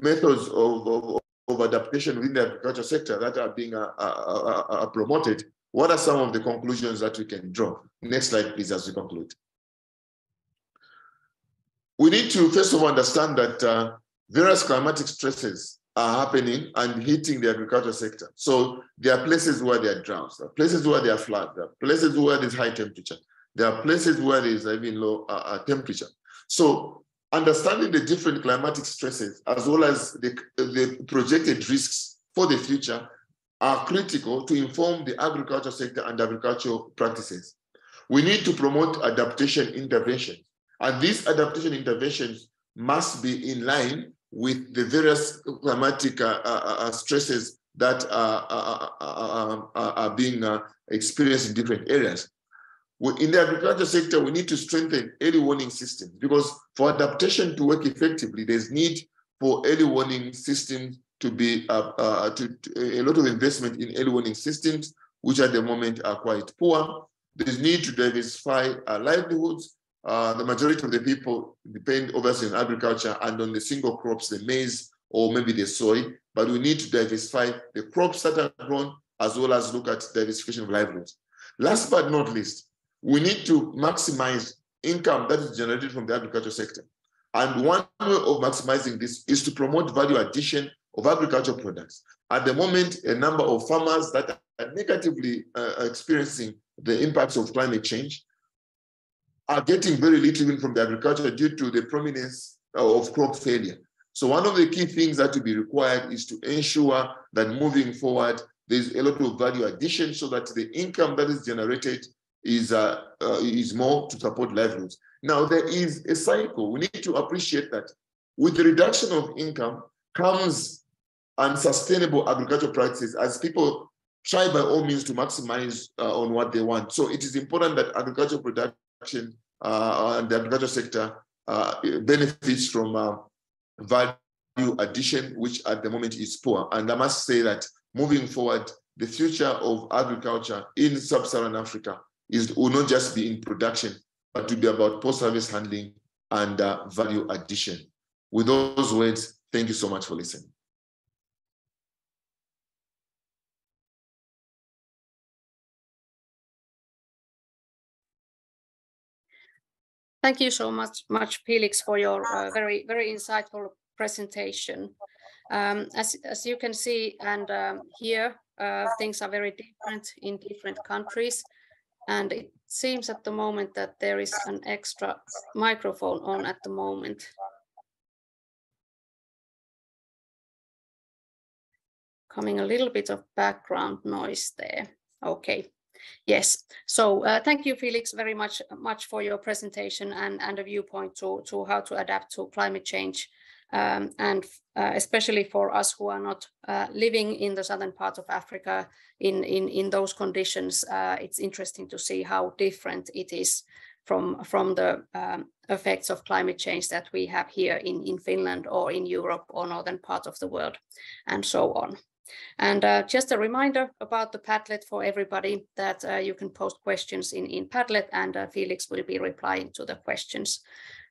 methods of, of, of, adaptation within the agriculture sector that are being uh, uh, uh, uh, promoted, what are some of the conclusions that we can draw? Next slide, please, as we conclude. We need to first of all understand that uh, various climatic stresses are happening and hitting the agriculture sector. So there are places where there are droughts, there are places where there are floods, there are places where there's high temperature, there are places where there's even low uh, uh, temperature. So understanding the different climatic stresses as well as the, the projected risks for the future are critical to inform the agriculture sector and agricultural practices. We need to promote adaptation interventions. And these adaptation interventions must be in line with the various climatic uh, uh, uh stresses that are, are being experienced in different areas. In the agriculture sector, we need to strengthen early warning systems because for adaptation to work effectively, there's need for early warning systems to be uh, uh, to, to, a lot of investment in early warning systems, which at the moment are quite poor. There's need to diversify uh, livelihoods uh, the majority of the people depend obviously on agriculture and on the single crops, the maize or maybe the soy, but we need to diversify the crops that are grown as well as look at diversification of livelihoods. Last but not least, we need to maximize income that is generated from the agriculture sector. And one way of maximizing this is to promote value addition of agricultural products. At the moment, a number of farmers that are negatively uh, experiencing the impacts of climate change are getting very little even from the agriculture due to the prominence of crop failure. So one of the key things that will be required is to ensure that moving forward, there's a lot of value addition so that the income that is generated is, uh, uh, is more to support livelihoods. Now, there is a cycle. We need to appreciate that with the reduction of income comes unsustainable agricultural practices as people try by all means to maximize uh, on what they want. So it is important that agricultural production uh, and the agricultural sector uh, benefits from uh, value addition, which at the moment is poor. And I must say that moving forward, the future of agriculture in sub-Saharan Africa is will not just be in production, but to be about post-harvest handling and uh, value addition. With those words, thank you so much for listening. Thank you so much, much Felix, for your uh, very, very insightful presentation. Um, as, as you can see and um, hear, uh, things are very different in different countries. And it seems at the moment that there is an extra microphone on at the moment. Coming a little bit of background noise there. Okay. Yes. So uh, thank you, Felix, very much much for your presentation and, and a viewpoint to, to how to adapt to climate change. Um, and uh, especially for us who are not uh, living in the southern part of Africa in, in, in those conditions, uh, it's interesting to see how different it is from, from the um, effects of climate change that we have here in, in Finland or in Europe or northern part of the world and so on. And uh, just a reminder about the Padlet for everybody that uh, you can post questions in, in Padlet and uh, Felix will be replying to the questions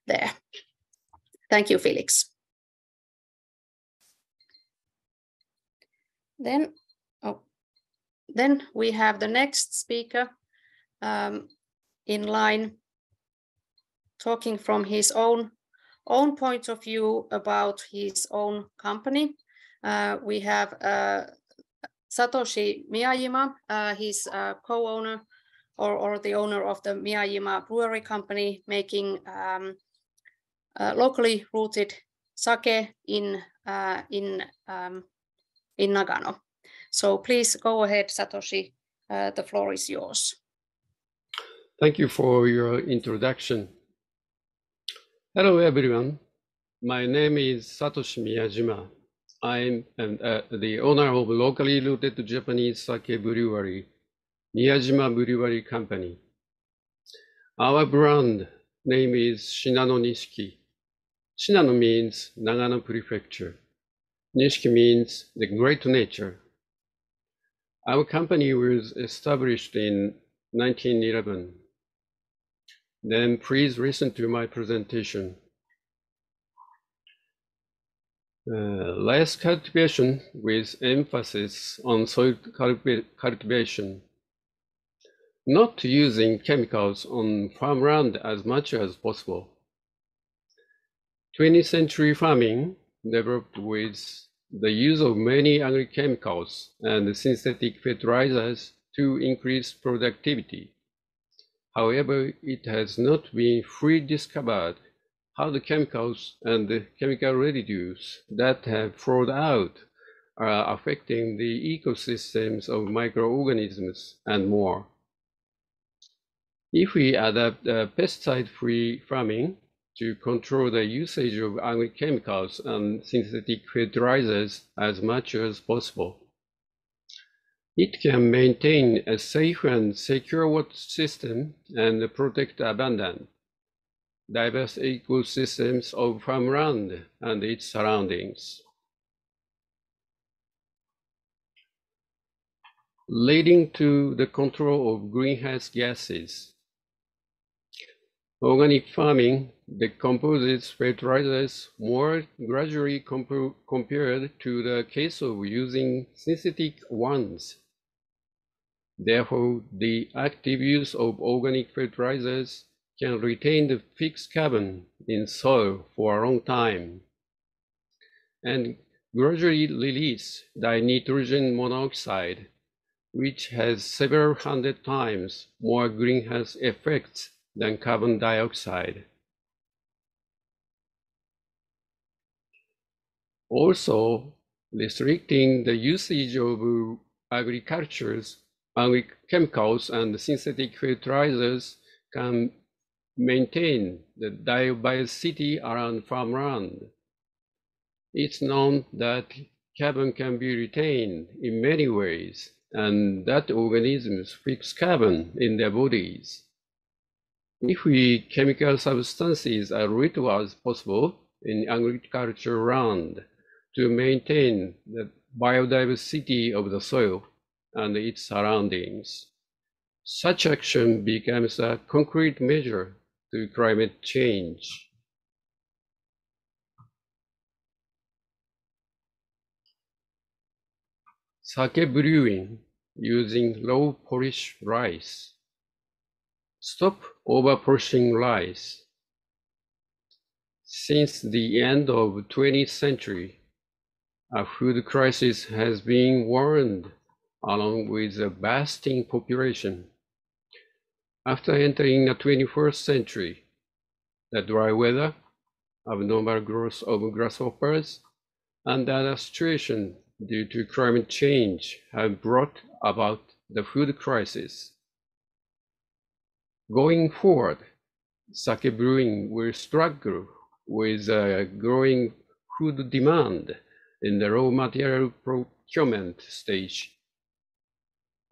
there. Thank you, Felix. Then, oh, then we have the next speaker um, in line talking from his own own point of view about his own company uh, we have uh, Satoshi Miyajima. Uh, he's a co-owner or, or the owner of the Miyajima Brewery Company, making um, locally rooted sake in in um, in Nagano. So please go ahead, Satoshi. Uh, the floor is yours. Thank you for your introduction. Hello, everyone. My name is Satoshi Miyajima. I'm uh, the owner of locally rooted Japanese sake brewery, Miyajima Brewery Company. Our brand name is Shinano Nishiki. Shinano means Nagano Prefecture. Nishiki means the great nature. Our company was established in 1911. Then please listen to my presentation. Uh, less cultivation with emphasis on soil cultivation. Not using chemicals on farmland as much as possible. 20th century farming developed with the use of many agrochemicals and synthetic fertilizers to increase productivity. However, it has not been fully discovered how the chemicals and the chemical residues that have flowed out are affecting the ecosystems of microorganisms and more. If we adapt uh, pesticide-free farming to control the usage of agrochemicals and synthetic fertilizers as much as possible, it can maintain a safe and secure water system and protect abundant diverse ecosystems of farmland and its surroundings. leading to the control of greenhouse gases. Organic farming decomposes fertilizers more gradually comp compared to the case of using synthetic ones. Therefore, the active use of organic fertilizers can retain the fixed carbon in soil for a long time and gradually release dinitrogen monoxide, which has several hundred times more greenhouse effects than carbon dioxide. Also, restricting the usage of agriculture's chemicals and synthetic fertilizers can maintain the diversity around farmland. It's known that carbon can be retained in many ways and that organisms fix carbon in their bodies. If we chemical substances are little as possible in agricultural land to maintain the biodiversity of the soil and its surroundings. Such action becomes a concrete measure to climate change. Sake brewing using low polish rice. Stop over polishing rice Since the end of 20th century, a food crisis has been warned along with a vasting population. After entering the 21st century, the dry weather, abnormal growth of grasshoppers, and other situations due to climate change have brought about the food crisis. Going forward, sake brewing will struggle with a growing food demand in the raw material procurement stage.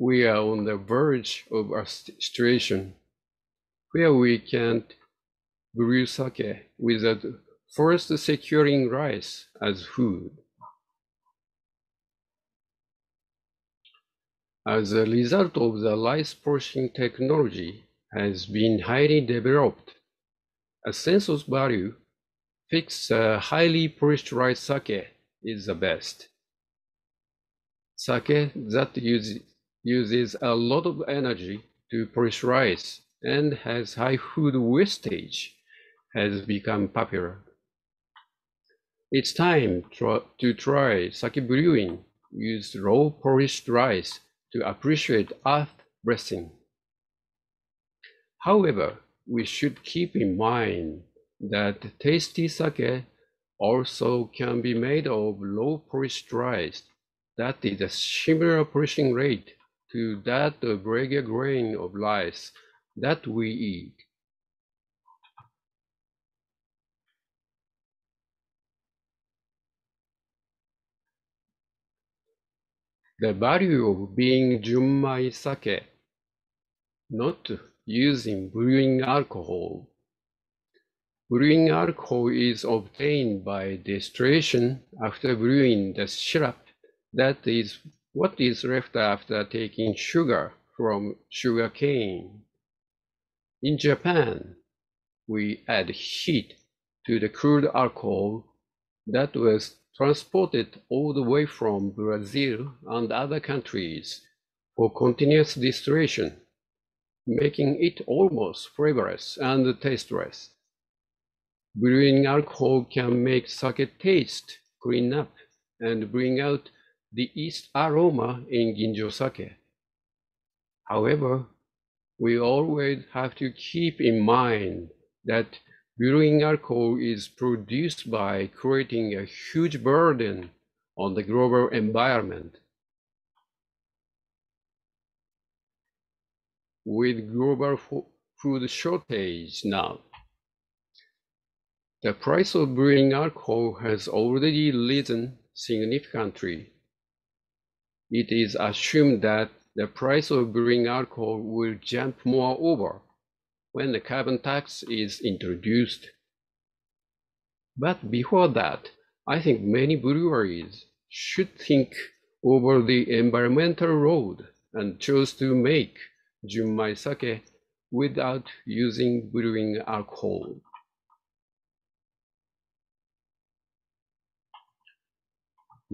We are on the verge of a situation where we can't brew sake without first securing rice as food. As a result of the rice processing technology has been highly developed, a census value fixed uh, highly pasteurized sake is the best. Sake that use, uses a lot of energy to pasteurize and has high food wastage has become popular. It's time to try sake brewing with raw polished rice to appreciate earth blessing. However, we should keep in mind that tasty sake also can be made of low polished rice that is a similar polishing rate to that regular grain of rice that we eat. The value of being Junmai sake, not using brewing alcohol. Brewing alcohol is obtained by distillation after brewing the syrup. That is what is left after taking sugar from sugar cane. In Japan, we add heat to the crude alcohol that was transported all the way from Brazil and other countries for continuous distillation, making it almost flavorless and tasteless. Brewing alcohol can make sake taste clean up and bring out the yeast aroma in ginjo sake. However, we always have to keep in mind that Brewing alcohol is produced by creating a huge burden on the global environment. With global food shortage now, the price of brewing alcohol has already risen significantly. It is assumed that the price of brewing alcohol will jump more over when the carbon tax is introduced. But before that, I think many breweries should think over the environmental road and choose to make Junmai sake without using brewing alcohol.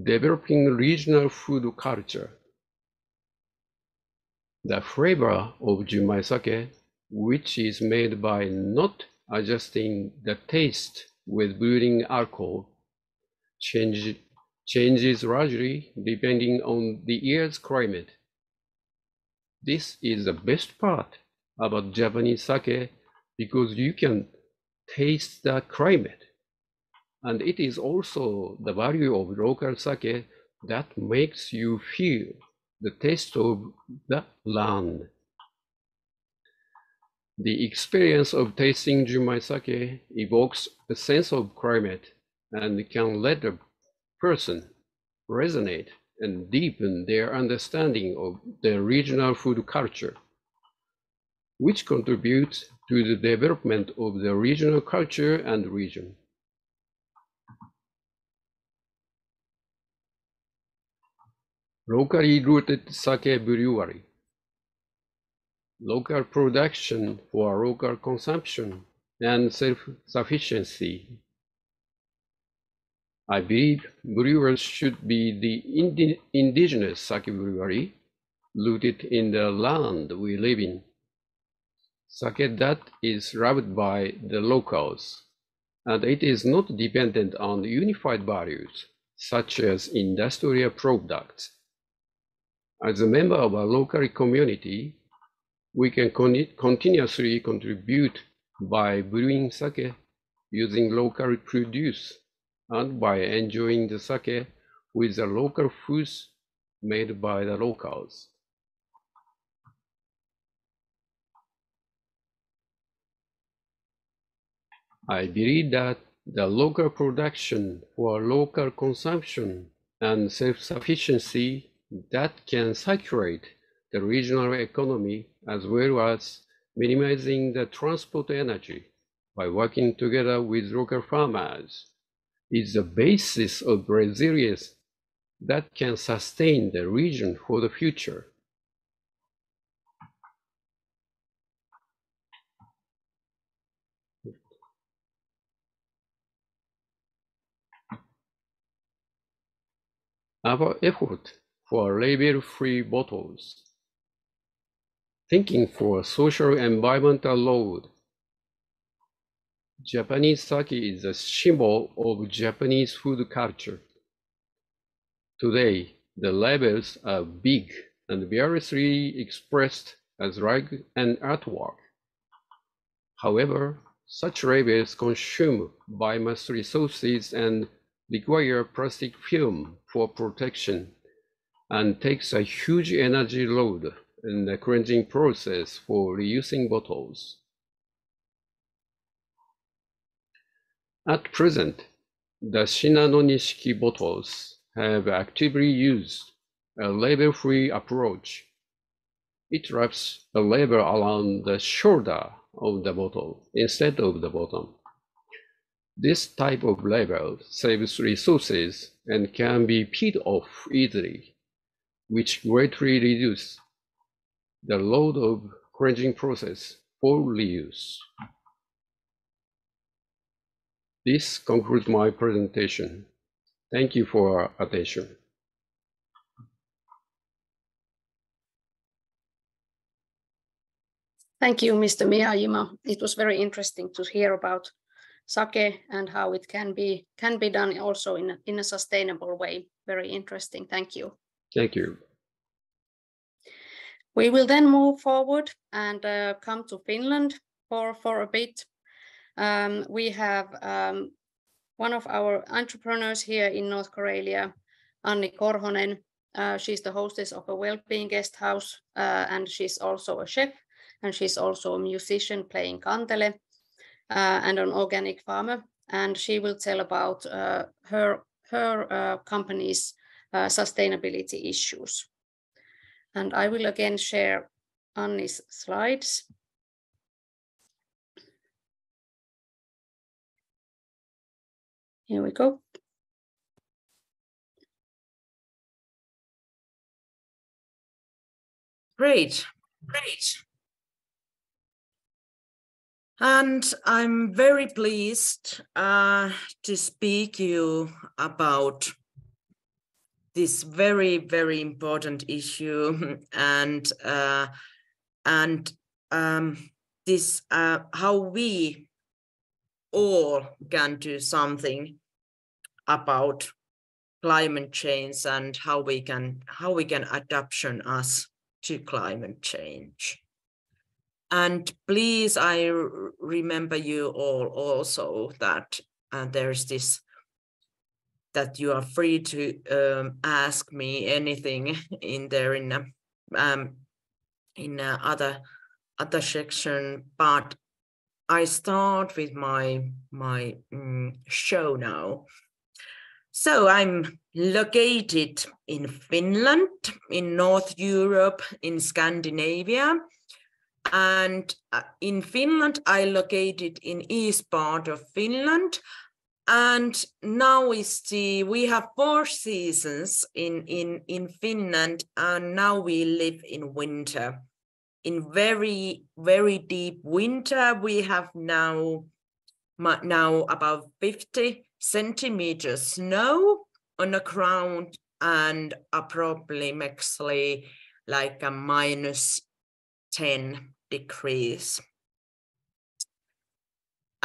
Developing regional food culture. The flavor of Junmai sake which is made by not adjusting the taste with brewing alcohol, change, changes largely depending on the year's climate. This is the best part about Japanese sake because you can taste the climate. And it is also the value of local sake that makes you feel the taste of the land. The experience of tasting Junmai sake evokes a sense of climate and can let a person resonate and deepen their understanding of the regional food culture, which contributes to the development of the regional culture and region. Locally rooted sake brewery local production for local consumption and self-sufficiency. I believe brewers should be the indi indigenous sake brewery rooted in the land we live in. Sake that is loved by the locals and it is not dependent on unified values, such as industrial products. As a member of a local community, we can con continuously contribute by brewing sake using local produce and by enjoying the sake with the local foods made by the locals. I believe that the local production for local consumption and self-sufficiency that can circulate the regional economy as well as minimizing the transport energy by working together with local farmers is the basis of resilience that can sustain the region for the future. Our effort for label-free bottles, thinking for social environmental load. Japanese sake is a symbol of Japanese food culture. Today, the labels are big and variously expressed as like an artwork. However, such labels consume biomass resources and require plastic film for protection and takes a huge energy load in the cleansing process for reusing bottles. At present, the Shinano Nishiki bottles have actively used a label-free approach. It wraps a label around the shoulder of the bottle instead of the bottom. This type of label saves resources and can be peeled off easily, which greatly reduce the load of cleansing process for reuse. This concludes my presentation. Thank you for attention. Thank you, Mr. Miyajima. It was very interesting to hear about sake and how it can be can be done also in in a sustainable way. Very interesting. Thank you. Thank you. We will then move forward and uh, come to Finland for, for a bit. Um, we have um, one of our entrepreneurs here in North Karelia, Anni Korhonen. Uh, she's the hostess of a well-being guest house, uh, and she's also a chef, and she's also a musician playing kantele, uh, and an organic farmer. And she will tell about uh, her her uh, company's sustainability issues. And I will again share Anni's slides. Here we go. Great, great. And I'm very pleased uh, to speak you about this very very important issue. And uh, and um, this uh, how we all can do something about climate change and how we can how we can adaptation us to climate change. And please i remember you all also that uh, there's this that you are free to um, ask me anything in there in a, um, in a other other section. But i start with my my um, show now. So i'm located in finland in north europe in scandinavia. And uh, in finland i located in east part of finland and now we see we have four seasons in in in finland and now we live in winter. In very very deep winter we have now now about 50 centimeters snow on the ground and approximately like a minus 10 degrees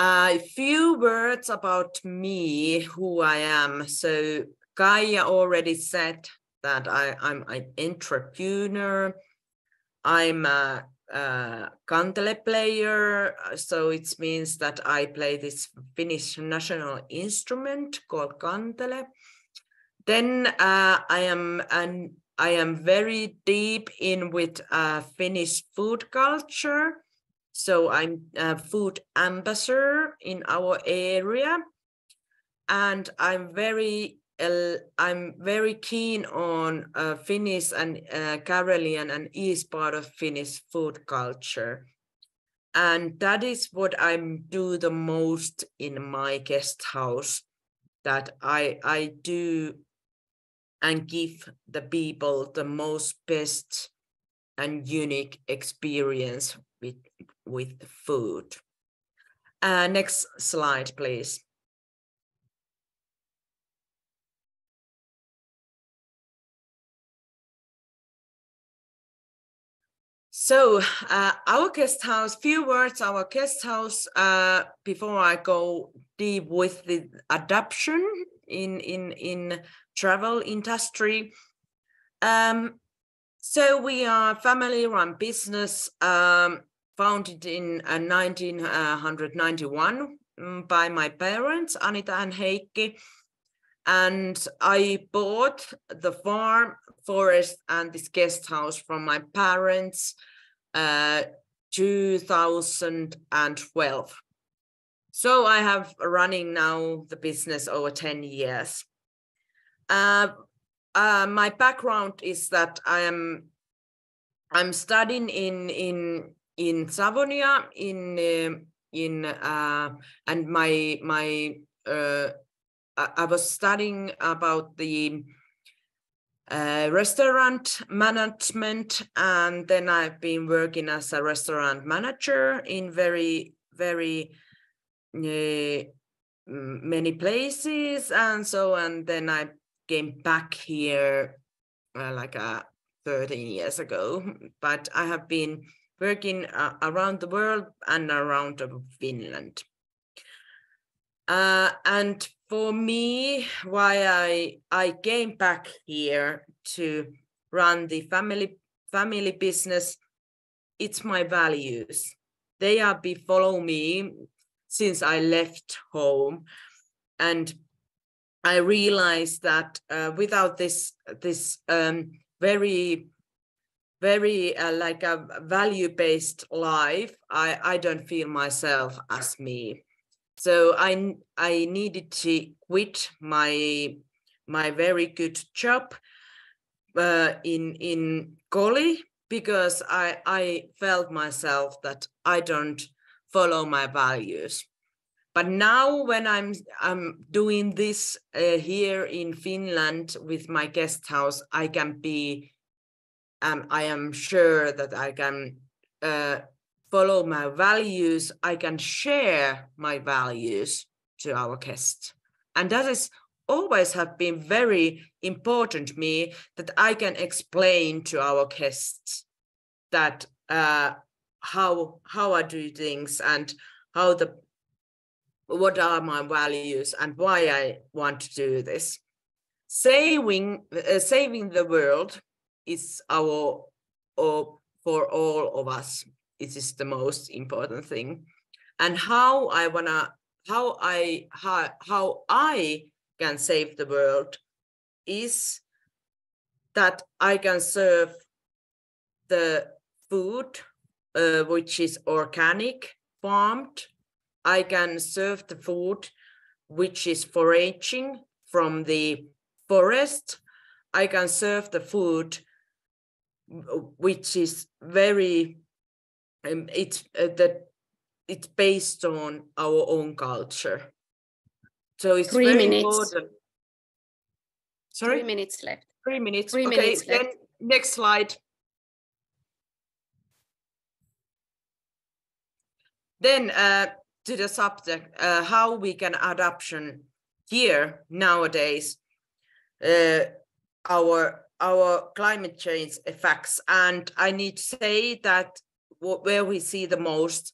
A few words about me, who I am. So Kaija already said that I, I'm an entrepreneur. I'm a, a kantele player, so it means that I play this Finnish national instrument called kantele. Then uh, I am an I am very deep in with uh, Finnish food culture. So I'm a food ambassador in our area. And I'm very I'm very keen on uh, Finnish and uh, Karelian and east part of Finnish food culture. And that is what I do the most in my guest house that I I do and give the people the most best and unique experience with, with food. Uh, next slide, please. So uh, our guest house, few words, our guest house, uh, before I go deep with the adoption in, in, in travel industry. Um, so we are family-run business um, founded in uh, 1991 um, by my parents, Anita and Heikki. And I bought the farm, forest, and this guest house from my parents uh, 2012. So I have running now the business over 10 years. Uh, uh, my background is that I am I'm studying in in in Savonia in uh, in uh, and my my uh, I was studying about the uh, restaurant management and then I've been working as a restaurant manager in very very uh, many places and so and then I came back here uh, like uh, 13 years ago, but I have been working uh, around the world and around Finland. Uh, and for me, why I I came back here to run the family family business, it's my values. They are be follow me since I left home, and I realized that uh, without this this um, very very uh, like a value based life, I I don't feel myself as me. So I I needed to quit my my very good job uh, in in Koli because I I felt myself that I don't follow my values but now when i'm i'm doing this uh, here in finland with my guest house i can be um, i am sure that i can uh, follow my values i can share my values to our guests and that is always have been very important to me that i can explain to our guests that uh, how how i do things and how the what are my values and why I want to do this. Saving, uh, saving the world is our, or for all of us, it is the most important thing. And how I wanna, how I, how, how I can save the world is that I can serve the food uh, which is organic, farmed, I can serve the food which is foraging from the forest. I can serve the food which is very um, it's uh, that it's based on our own culture. So it's Three very minutes. important. Sorry, Three minutes left. three minutes. Three okay, minutes then left. next slide. Then uh, to the subject, uh, how we can adoption here nowadays, uh, our our climate change effects. And I need to say that wh- where we see the most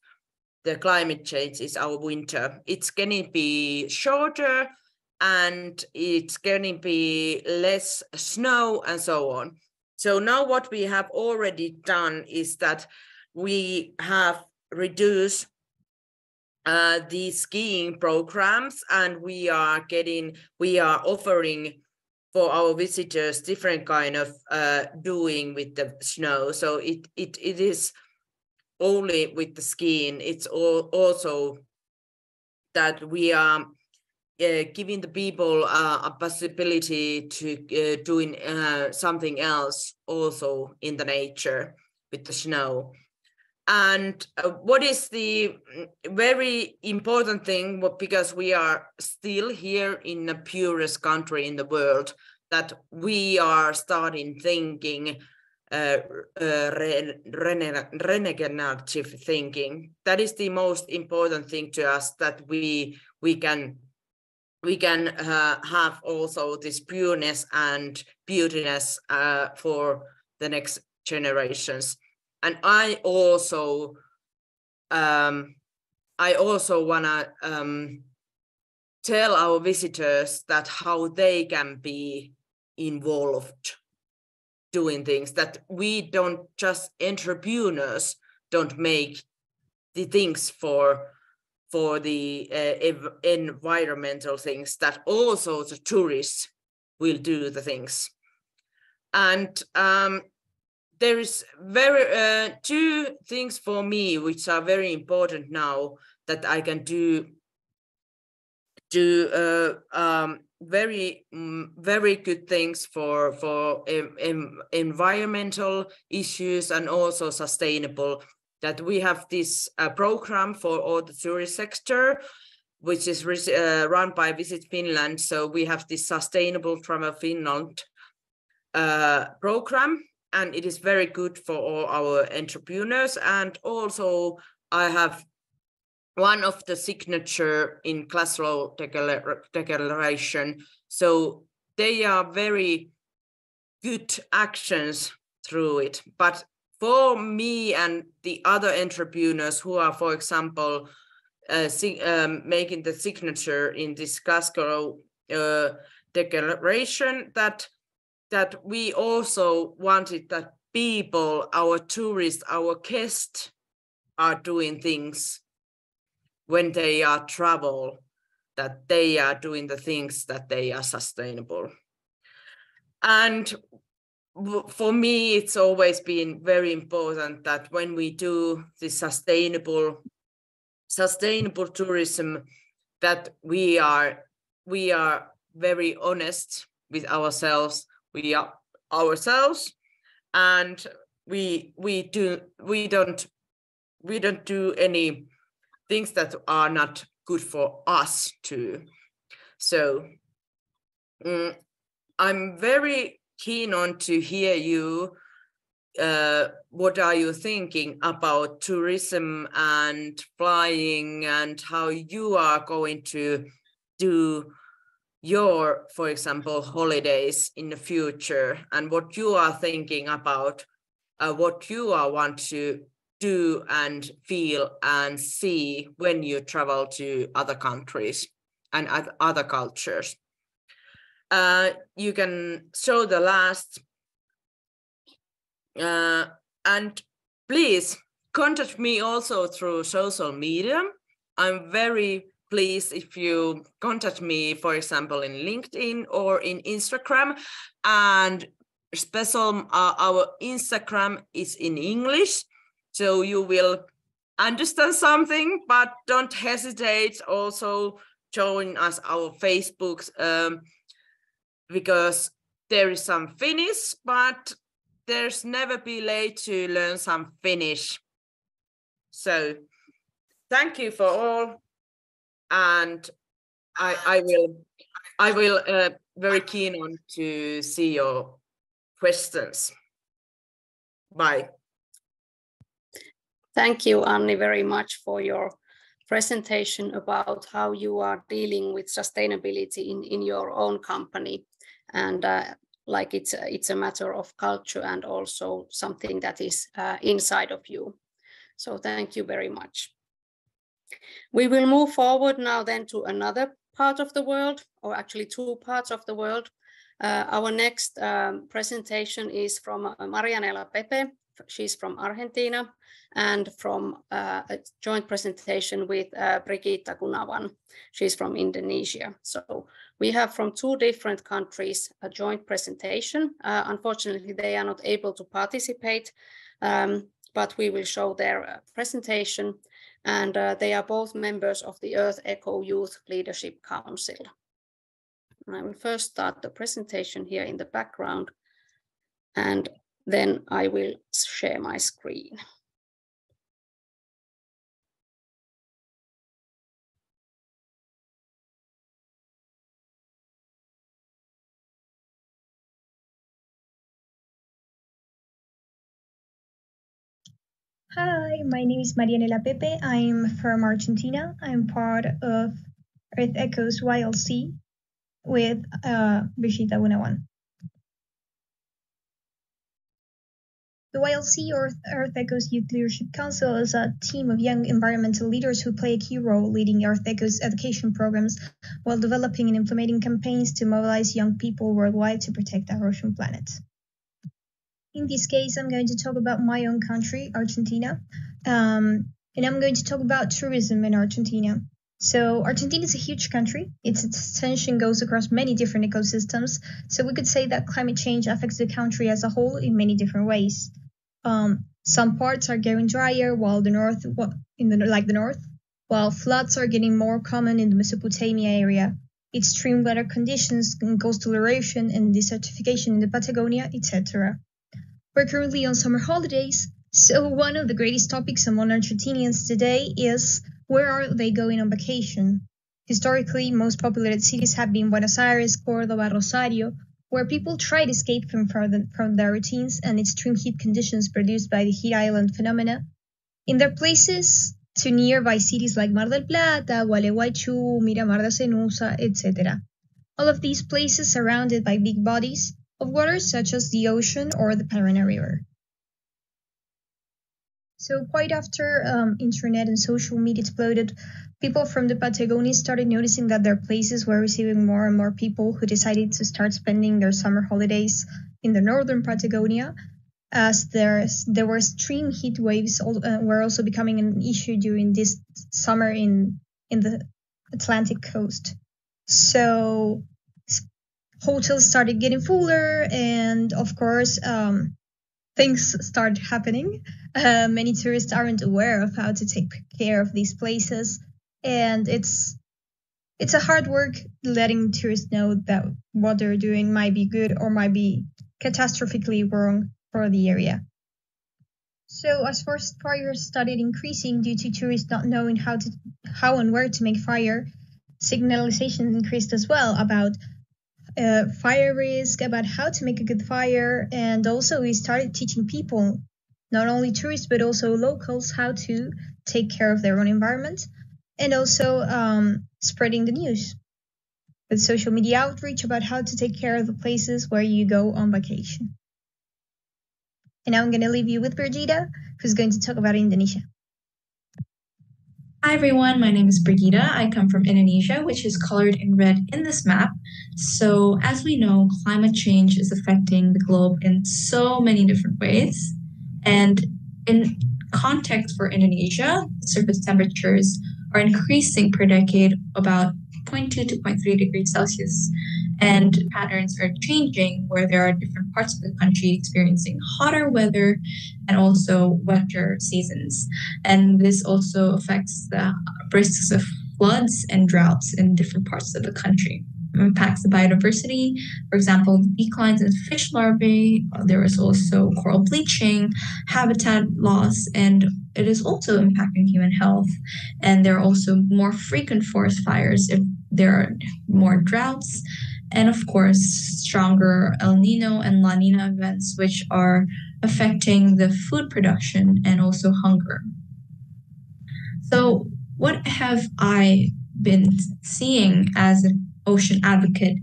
the climate change is our winter. It's going to be shorter and it's going to be less snow and so on. So now what we have already done is that we have reduced uh, the skiing programs and we are getting, we are offering for our visitors different kind of uh, doing with the snow. So it, it, it is only with the skiing, it's all, also that we are uh, giving the people uh, a possibility to uh, doing uh, something else also in the nature with the snow. And uh, what is the mm, very important thing, because we are still here in the purest country in the world, that we are starting thinking uh, uh, regenerative thinking. That is the most important thing to us that we we can we can uh, have also this pureness and beautiness uh, for the next generations. And I also um, I also wanna um, tell our visitors that how they can be involved doing things that we don't just entrepreneurs don't make the things for for the uh, environmental things that also the tourists will do the things. And um, there is very uh, two things for me which are very important now that i can do do uh, um, very mm, very good things for for environmental issues and also sustainable. That we have this uh, program for all the tourist sector which is uh, run by visit finland. So we have this sustainable travel finland uh, program and it is very good for all our entrepreneurs and also i have one of the signature in Glasgow Declaration. So they are very good actions through it. But for me and the other entrepreneurs who are, for example, uh, um, making the signature in this Glasgow uh, Declaration, that that we also wanted that people, our tourists, our guests, are doing things when they are travel that they are doing the things that they are sustainable. And for me it's always been very important that when we do the sustainable sustainable tourism that we are we are very honest with ourselves we are ourselves and we we do we don't we don't do any things that are not good for us too. So mm, I'm very keen on to hear you. Uh, what are you thinking about tourism and flying and how you are going to do your, for example, holidays in the future and what you are thinking about, uh, what you are want to do and feel and see when you travel to other countries and other cultures. Uh, you can show the last uh, and please contact me also through social media. I'm very pleased if you contact me, for example, in LinkedIn or in Instagram. And special, uh, our Instagram is in English so you will understand something but don't hesitate also join us our facebooks um, because there is some finnish but there's never be late to learn some finnish so thank you for all and i i will i will uh, very keen on to see your questions bye Thank you, Anni, very much for your presentation about how you are dealing with sustainability in, in your own company. And uh, like it's a, it's a matter of culture and also something that is uh, inside of you. So thank you very much. We will move forward now then to another part of the world, or actually two parts of the world. Uh, our next um, presentation is from uh, Marianela Pepe. She's from Argentina and from uh, a joint presentation with uh, Brigitta Gunawan. She's from Indonesia. So we have from two different countries a joint presentation. Uh, unfortunately, they are not able to participate, um, but we will show their uh, presentation. And uh, they are both members of the Earth Echo Youth Leadership Council. I will first start the presentation here in the background, and then I will share my screen. Hi, my name is Marianela Pepe. I'm from Argentina. I'm part of Earth Echo's YLC with uh, Brigitta Gunawan. The YLC or Earth Echo's Youth Leadership Council is a team of young environmental leaders who play a key role leading Earth Echo's education programs while developing and implementing campaigns to mobilize young people worldwide to protect our ocean planet. In this case, I'm going to talk about my own country, Argentina, um, and I'm going to talk about tourism in Argentina. So Argentina is a huge country. Its extension goes across many different ecosystems. So we could say that climate change affects the country as a whole in many different ways. Um, some parts are getting drier, while the north, in the like the north, while floods are getting more common in the Mesopotamia area. Extreme weather conditions, coastal erosion, and desertification in the Patagonia, etc. We're currently on summer holidays, so one of the greatest topics among Argentinians today is where are they going on vacation? Historically, most populated cities have been Buenos Aires, Cordoba, Rosario, where people try to escape from, from their routines and extreme heat conditions produced by the heat island phenomena. In their places to nearby cities like Mar del Plata, Gualeguaychú, Miramar de Cenusa, etc. All of these places surrounded by big bodies of water such as the ocean or the Paraná River. So quite after um, internet and social media exploded, people from the Patagonia started noticing that their places were receiving more and more people who decided to start spending their summer holidays in the northern Patagonia, as there there were extreme heat waves uh, were also becoming an issue during this summer in in the Atlantic coast. So hotels started getting fuller, and of course, um, things start happening. Uh, many tourists aren't aware of how to take care of these places, and it's it's a hard work letting tourists know that what they're doing might be good or might be catastrophically wrong for the area. So as forest fires started increasing due to tourists not knowing how to how and where to make fire, signalization increased as well about uh, fire risk, about how to make a good fire, and also we started teaching people, not only tourists but also locals, how to take care of their own environment, and also um, spreading the news with social media outreach about how to take care of the places where you go on vacation. And now I'm going to leave you with Brigitta, who's going to talk about Indonesia. Hi everyone, my name is Brigitta. I come from Indonesia, which is colored in red in this map. So, as we know, climate change is affecting the globe in so many different ways. And in context for Indonesia, surface temperatures are increasing per decade about 0.2 to 0.3 degrees Celsius and patterns are changing where there are different parts of the country experiencing hotter weather and also wetter seasons. And this also affects the risks of floods and droughts in different parts of the country. Impacts the biodiversity, for example, declines in fish larvae. There is also coral bleaching, habitat loss, and it is also impacting human health. And there are also more frequent forest fires if there are more droughts and of course stronger El Nino and La Nina events, which are affecting the food production and also hunger. So, what have I been seeing as an ocean advocate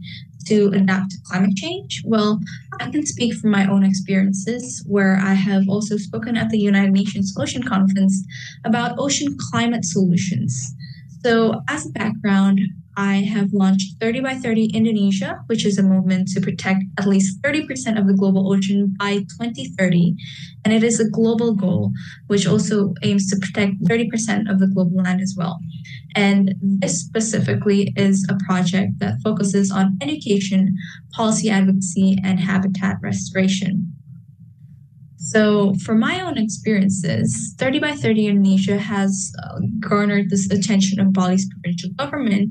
to adapt to climate change? Well, I can speak from my own experiences, where I have also spoken at the United Nations Ocean Conference about ocean climate solutions. So, as a background, I have launched 30 by 30 Indonesia, which is a movement to protect at least 30% of the global ocean by 2030. And it is a global goal, which also aims to protect 30% of the global land as well. And this specifically is a project that focuses on education, policy advocacy, and habitat restoration. So, for my own experiences, 30 by 30 Indonesia has uh, garnered this attention of Bali's provincial government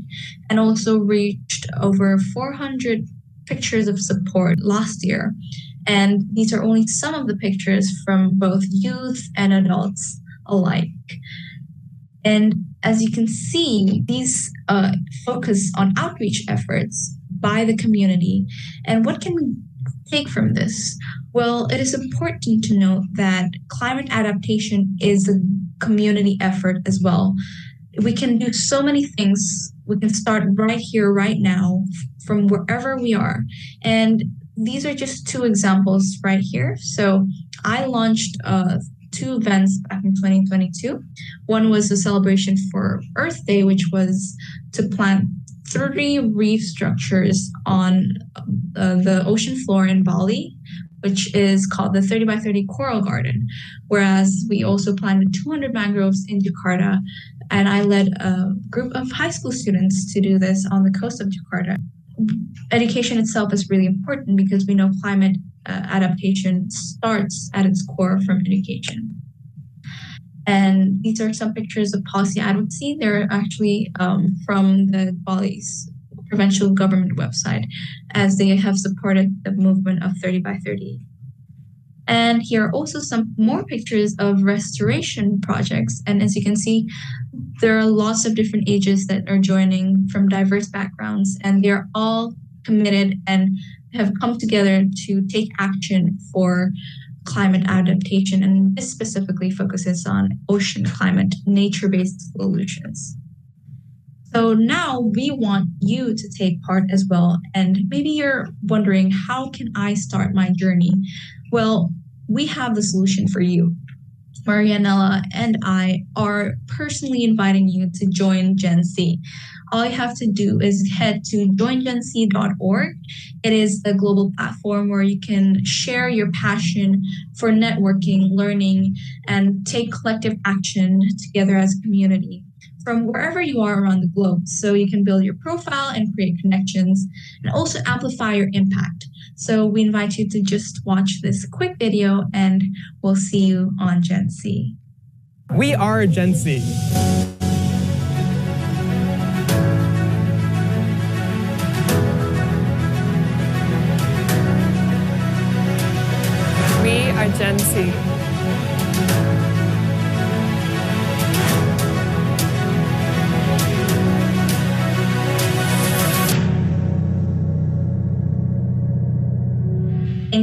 and also reached over 400 pictures of support last year. And these are only some of the pictures from both youth and adults alike. And as you can see, these uh, focus on outreach efforts by the community. And what can we take from this? Well, it is important to note that climate adaptation is a community effort as well. We can do so many things. We can start right here, right now, from wherever we are. And these are just two examples right here. So I launched uh, two events back in 2022. One was a celebration for Earth Day, which was to plant three reef structures on uh, the ocean floor in Bali, which is called the 30 by 30 Coral Garden. Whereas we also planted 200 mangroves in Jakarta, and I led a group of high school students to do this on the coast of Jakarta. Education itself is really important because we know climate uh, adaptation starts at its core from education. And these are some pictures of policy advocacy. They're actually um, from the Bali's provincial government website, as they have supported the movement of 30 by 30. And here are also some more pictures of restoration projects. And as you can see, there are lots of different ages that are joining from diverse backgrounds, and they're all committed and have come together to take action for climate adaptation. And this specifically focuses on ocean climate, nature based solutions. So now we want you to take part as well. And maybe you're wondering, how can I start my journey? Well, we have the solution for you. Marianela and I are personally inviting you to join Gen Z. All you have to do is head to joingenc.org. It is a global platform where you can share your passion for networking, learning, and take collective action together as a community from wherever you are around the globe. So you can build your profile and create connections and also amplify your impact. So we invite you to just watch this quick video and we'll see you on Gen Z. We are Gen Z.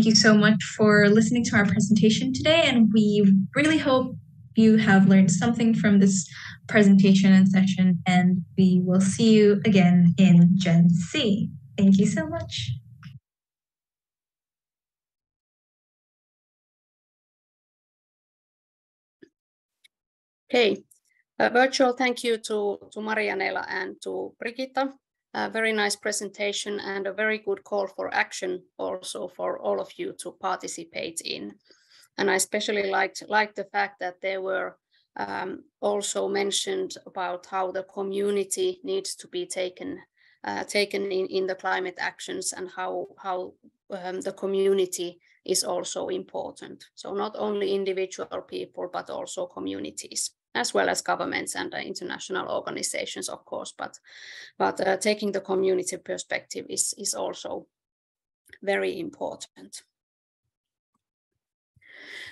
you so much for listening to our presentation today, and we really hope you have learned something from this presentation and session, and we will see you again in Gen C. Thank you so much. Okay, a virtual thank you to, to Marianela and to Brigitta a very nice presentation and a very good call for action also for all of you to participate in. And I especially liked, liked the fact that there were um, also mentioned about how the community needs to be taken uh, taken in, in the climate actions and how how um, the community is also important. So not only individual people, but also communities as well as governments and uh, international organizations, of course, but, but uh, taking the community perspective is, is also very important.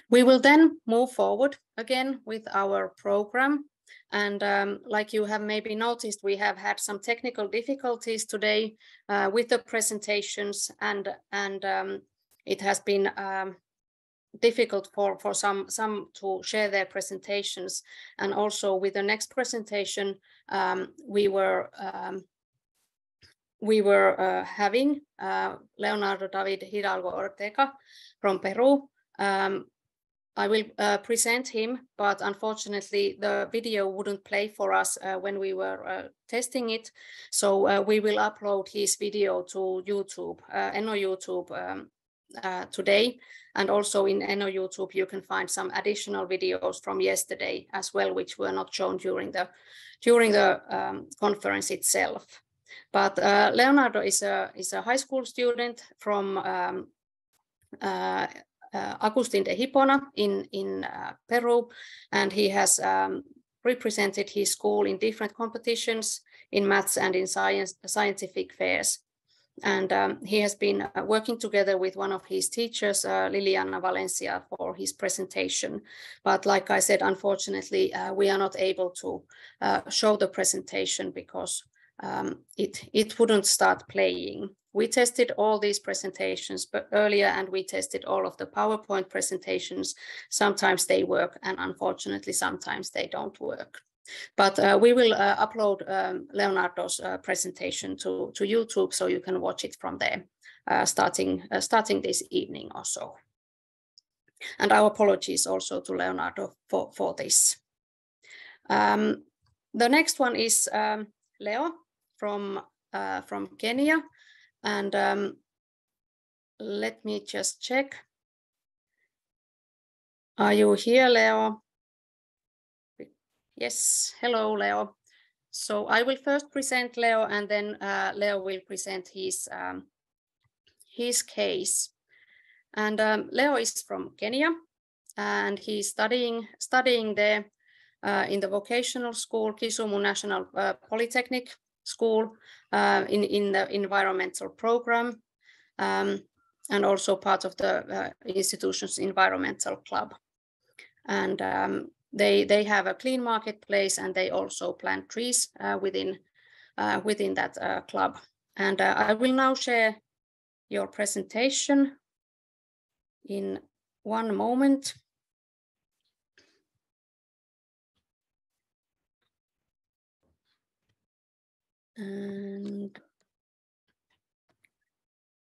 We will then move forward again with our program. And um, like you have maybe noticed, we have had some technical difficulties today uh, with the presentations and, and um, it has been um, difficult for, for some, some to share their presentations. And also with the next presentation, um, we were um, we were uh, having uh, Leonardo David Hidalgo Ortega from Peru. Um, I will uh, present him, but unfortunately the video wouldn't play for us uh, when we were uh, testing it. So uh, we will upload his video to YouTube, uh, ENO YouTube um, uh, today. And also in ENO YouTube, you can find some additional videos from yesterday as well, which were not shown during the, during the um, conference itself. But Leonardo is a, is a high school student from um, uh, uh, Agustin de Hipona in, in uh, Peru, and he has um, represented his school in different competitions in maths and in science, scientific fairs. And um, he has been uh, working together with one of his teachers, uh, Liliana Valencia, for his presentation. But like I said, unfortunately, uh, we are not able to uh, show the presentation because um, it, it wouldn't start playing. We tested all these presentations but earlier and we tested all of the PowerPoint presentations. Sometimes they work and unfortunately sometimes they don't work. But uh, we will uh, upload um, Leonardo's uh, presentation to, to YouTube so you can watch it from there uh, starting, uh, starting this evening or so. And our apologies also to Leonardo for, for this. Um, the next one is um, Leo from, uh, from Kenya. And um, let me just check. Are you here, Leo? Yes, hello, Leo. So I will first present Leo and then uh, Leo will present his, um, his case. And um, Leo is from Kenya and he's studying, studying there uh, in the vocational school, Kisumu National uh, Polytechnic School uh, in, in the environmental program um, and also part of the uh, institution's environmental club. And um, they, they have a clean marketplace and they also plant trees uh, within, uh, within that uh, club. And I will now share your presentation in one moment. and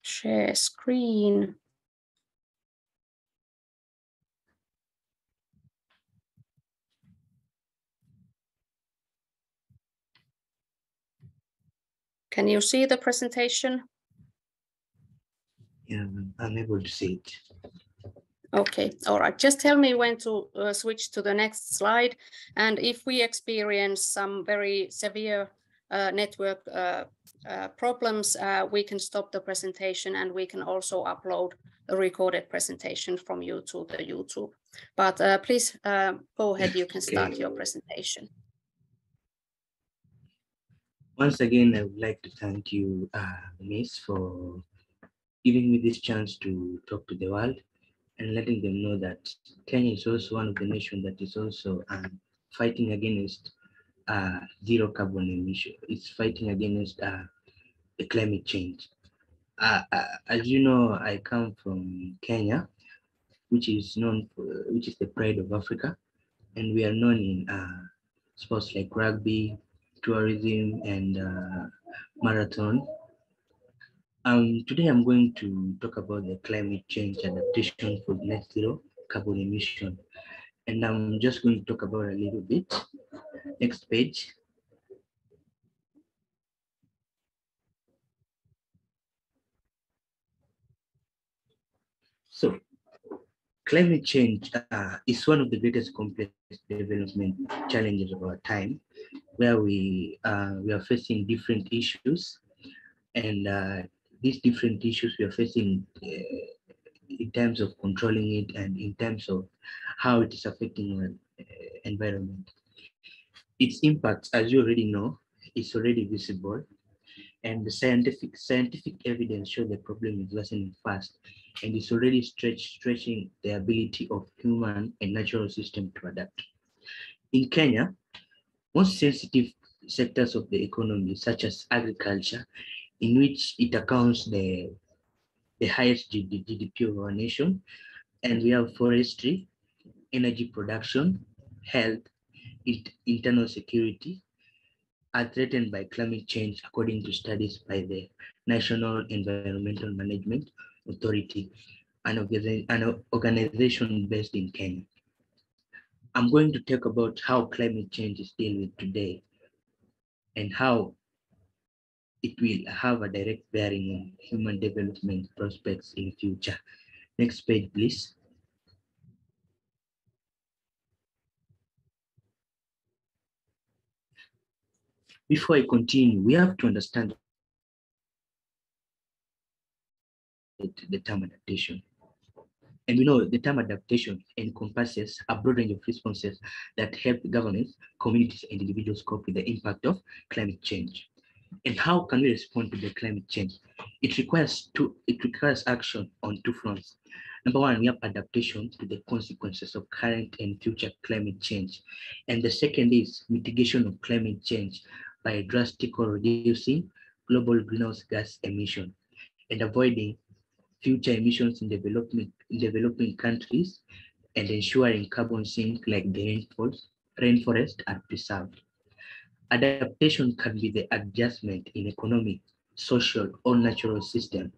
share screen. Can you see the presentation? Yeah, I'm able to see it. Okay, all right. Just tell me when to uh, switch to the next slide. And if we experience some very severe uh, network uh, uh, problems, we can stop the presentation and we can also upload a recorded presentation from you to the YouTube. But please go ahead, you can start your presentation. Once again, I would like to thank you, uh, Miss, for giving me this chance to talk to the world and letting them know that Kenya is also one of the nations that is also um, fighting against uh, zero carbon emission. It's fighting against uh, the climate change. Uh, uh, as you know, I come from Kenya, which is known for, which is the pride of Africa, and we are known in uh, sports like rugby, tourism, and uh, marathon. Um, today I'm going to talk about the climate change adaptation for net zero carbon emission. And I'm just going to talk about a little bit Next page. So climate change uh, is one of the greatest complex development challenges of our time, where we uh, we are facing different issues, and uh, these different issues we are facing uh, in terms of controlling it and in terms of how it is affecting our uh, environment. Its impact, as you already know, is already visible, and the scientific scientific evidence show the problem is worsening fast, and it's already stretch, stretching the ability of human and natural system to adapt. In Kenya, most sensitive sectors of the economy, such as agriculture, in which it accounts the, the highest GDP of our nation, and we have forestry, energy production, health, it, internal security, are threatened by climate change according to studies by the National Environmental Management Authority, an, organization based in Kenya. I'm going to talk about how climate change is dealt with today and how it will have a direct bearing on human development prospects in future. Next page, please. Before I continue, we have to understand the term adaptation. And we know the term adaptation encompasses a broad range of responses that help governments, communities, and individuals cope with the impact of climate change. And how can we respond to the climate change? It requires two, it requires action on two fronts. Number one, we have adaptation to the consequences of current and future climate change. And the second is mitigation of climate change by drastically reducing global greenhouse gas emission and avoiding future emissions in development in developing countries and ensuring carbon sink like the rainforest, rainforest are preserved. Adaptation can be the adjustment in economic, social, or natural system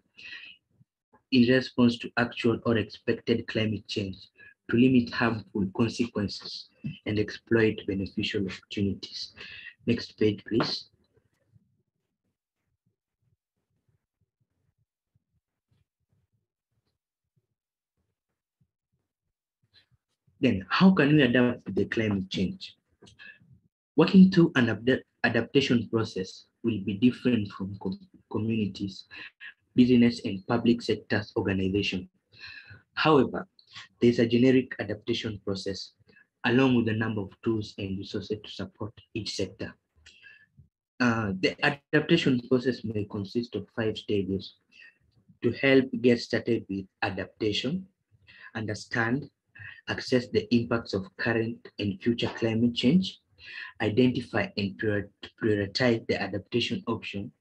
in response to actual or expected climate change to limit harmful consequences and exploit beneficial opportunities. Next page, please. Then how can we adapt to the climate change? Working through an adaptation process will be different from com communities, business and public sectors organization. However, there's a generic adaptation process along with a number of tools and resources to support each sector. Uh, the adaptation process may consist of five stages to help get started with adaptation, understand, assess the impacts of current and future climate change, identify and prioritize the adaptation option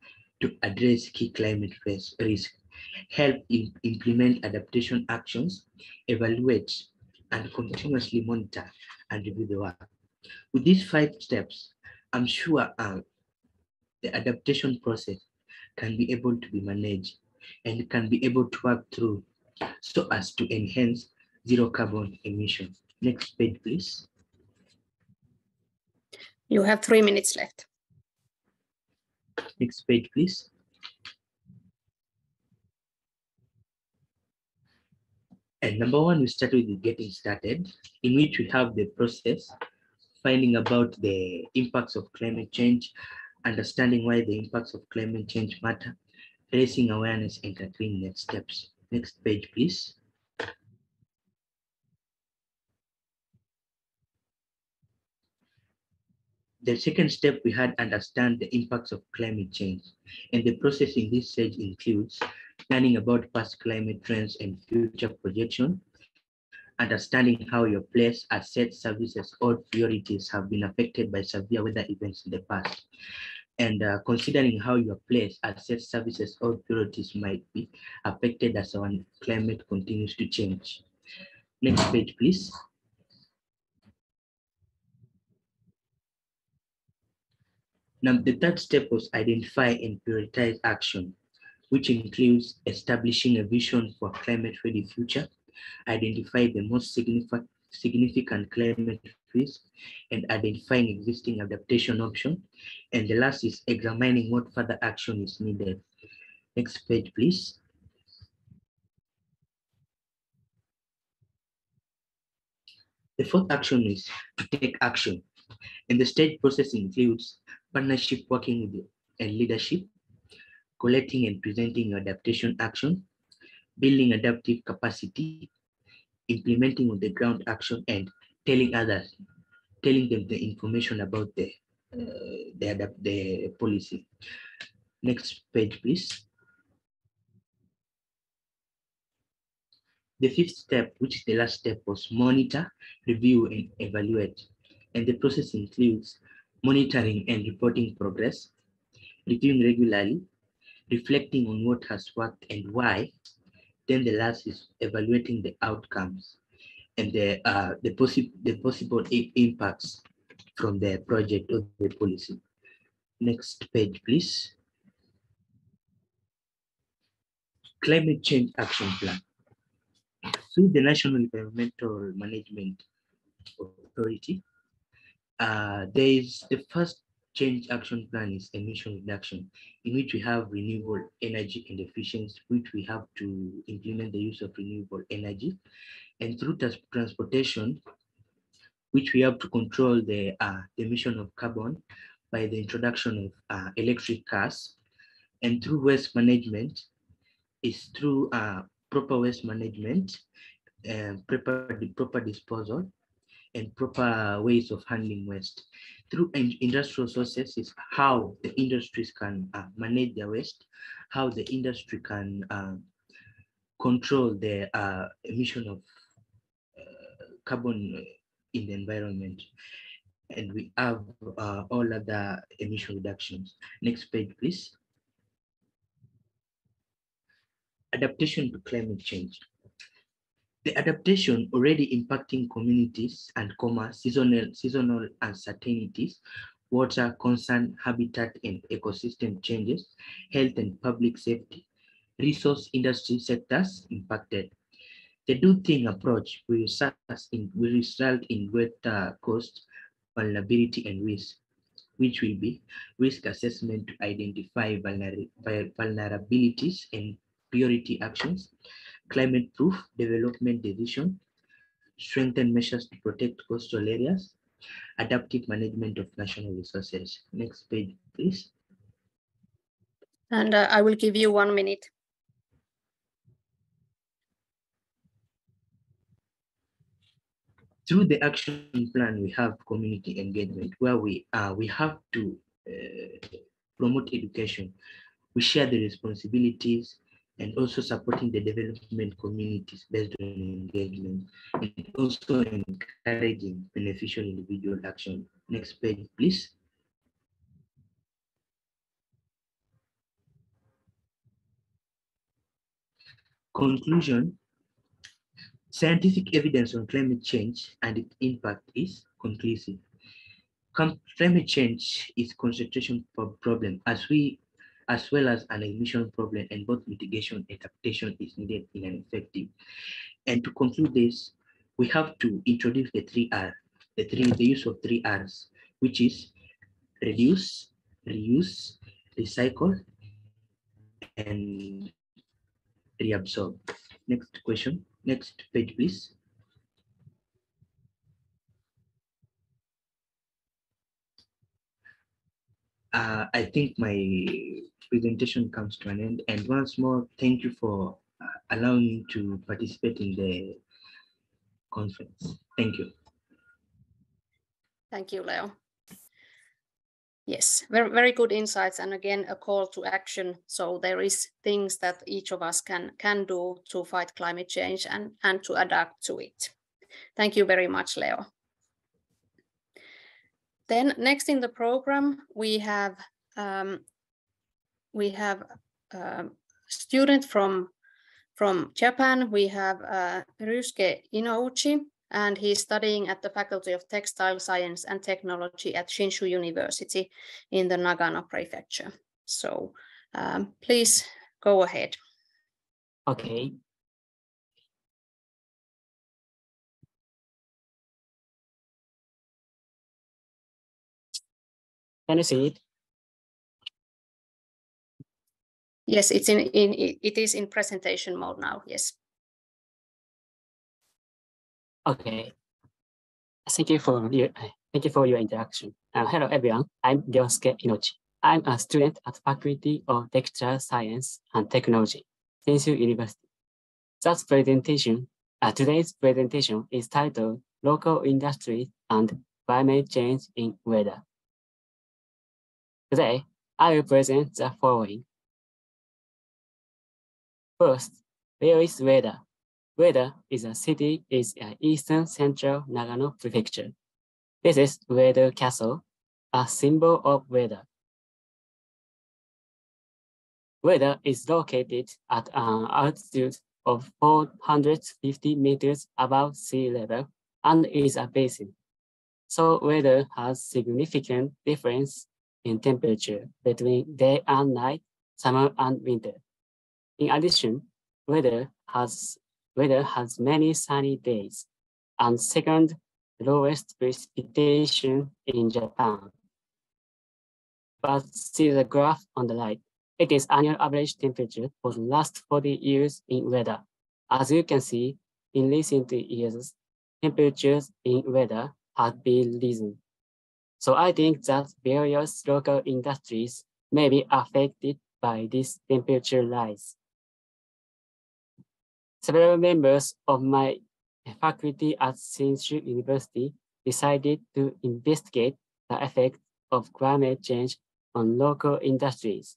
to address key climate risk, help implement adaptation actions, evaluate and continuously monitor and review the work. With these five steps, I'm sure uh, the adaptation process can be able to be managed and can be able to work through so as to enhance zero carbon emission. Next page, please. You have three minutes left. Next page, please. And number one, we start with getting started, in which we have the process, finding about the impacts of climate change, understanding why the impacts of climate change matter, raising awareness, and tackling next steps. Next page, please. The second step, we had understand the impacts of climate change. And the process in this stage includes learning about past climate trends and future projection, understanding how your place, assets, services, or priorities have been affected by severe weather events in the past, and uh, considering how your place, assets, services, or priorities might be affected as our climate continues to change. Next page, please. Now, the third step was identify and prioritize action which includes establishing a vision for climate-ready future, identify the most significant, significant climate risk and identifying existing adaptation options. And the last is examining what further action is needed. Next page, please. The fourth action is to take action. And the stage process includes partnership working with and leadership, collecting and presenting adaptation action, building adaptive capacity, implementing on the ground action, and telling others, telling them the information about the uh, the, adapt the policy. Next page, please. The fifth step, which is the last step, was monitor, review, and evaluate. And the process includes monitoring and reporting progress, reviewing regularly, reflecting on what has worked and why. Then the last is evaluating the outcomes and the uh, the, possi the possible impacts from the project or the policy. Next page, please. Climate Change Action Plan. Through the National Environmental Management Authority, uh, there is the first change action plan is emission reduction, in which we have renewable energy and efficiency, which we have to implement the use of renewable energy. And through transportation, which we have to control the, uh, the emission of carbon by the introduction of uh, electric cars. And through waste management, is through uh, proper waste management, and proper, proper disposal, and proper ways of handling waste. Through industrial sources is how the industries can uh, manage their waste, how the industry can uh, control the uh, emission of uh, carbon in the environment. And we have uh, all other emission reductions. Next page, please. Adaptation to climate change. The adaptation already impacting communities and commerce, seasonal, seasonal uncertainties, water concern, habitat and ecosystem changes, health and public safety, resource industry sectors impacted. The do thing approach will in, will result in greater cost, vulnerability and risk, which will be risk assessment to identify vulnerabilities and priority actions, climate proof development decision, strengthen measures to protect coastal areas, adaptive management of national resources. Next page, please. And uh, I will give you one minute. Through the action plan, we have community engagement where we uh, we have to uh, promote education. We share the responsibilities and also supporting the development communities based on engagement and also encouraging beneficial individual action. Next page, please. Conclusion, scientific evidence on climate change and its impact is conclusive. Climate change is concentration problem as we as well as an emission problem and both mitigation and adaptation is needed in an effective. And to conclude this, we have to introduce the three R, the three the use of three R's, which is reduce, reuse, recycle, and reabsorb. Next question, next page, please. Uh, I think my presentation comes to an end. And once more, thank you for uh, allowing me to participate in the conference. Thank you. Thank you, Leo. Yes, very, very good insights. And again, a call to action. So there is things that each of us can, can do to fight climate change and, and to adapt to it. Thank you very much, Leo. Then next in the program, we have um, we have a student from from Japan. We have uh, Ryusuke Inouchi, and he's studying at the Faculty of Textile Science and Technology at Shinshu University in the Nagano Prefecture. So um, please go ahead. Okay. Can you see it? Yes, it's in, in it is in presentation mode now. Yes. Okay. Thank you for your thank you for your interaction. Uh, hello everyone. I'm Ryusuke Inouchi. I'm a student at Faculty of Textile Science and Technology, Shinshu University. That presentation, uh, today's presentation is titled Local Industries and Climate Change in Ueda. Today, I will present the following. First, where is Ueda? Ueda is a city in eastern central Nagano prefecture. This is Ueda Castle, a symbol of weather. Ueda is located at an altitude of 450 meters above sea level and is a basin. So Ueda has significant difference in temperature between day and night, summer and winter. In addition, Ueda has Ueda has many sunny days and second lowest precipitation in Japan. But see the graph on the right. It is annual average temperature for the last 40 years in Ueda. As you can see, in recent years, temperatures in Ueda have been risen. So I think that various local industries may be affected by this temperature rise. Several members of my faculty at Shinshu University decided to investigate the effect of climate change on local industries.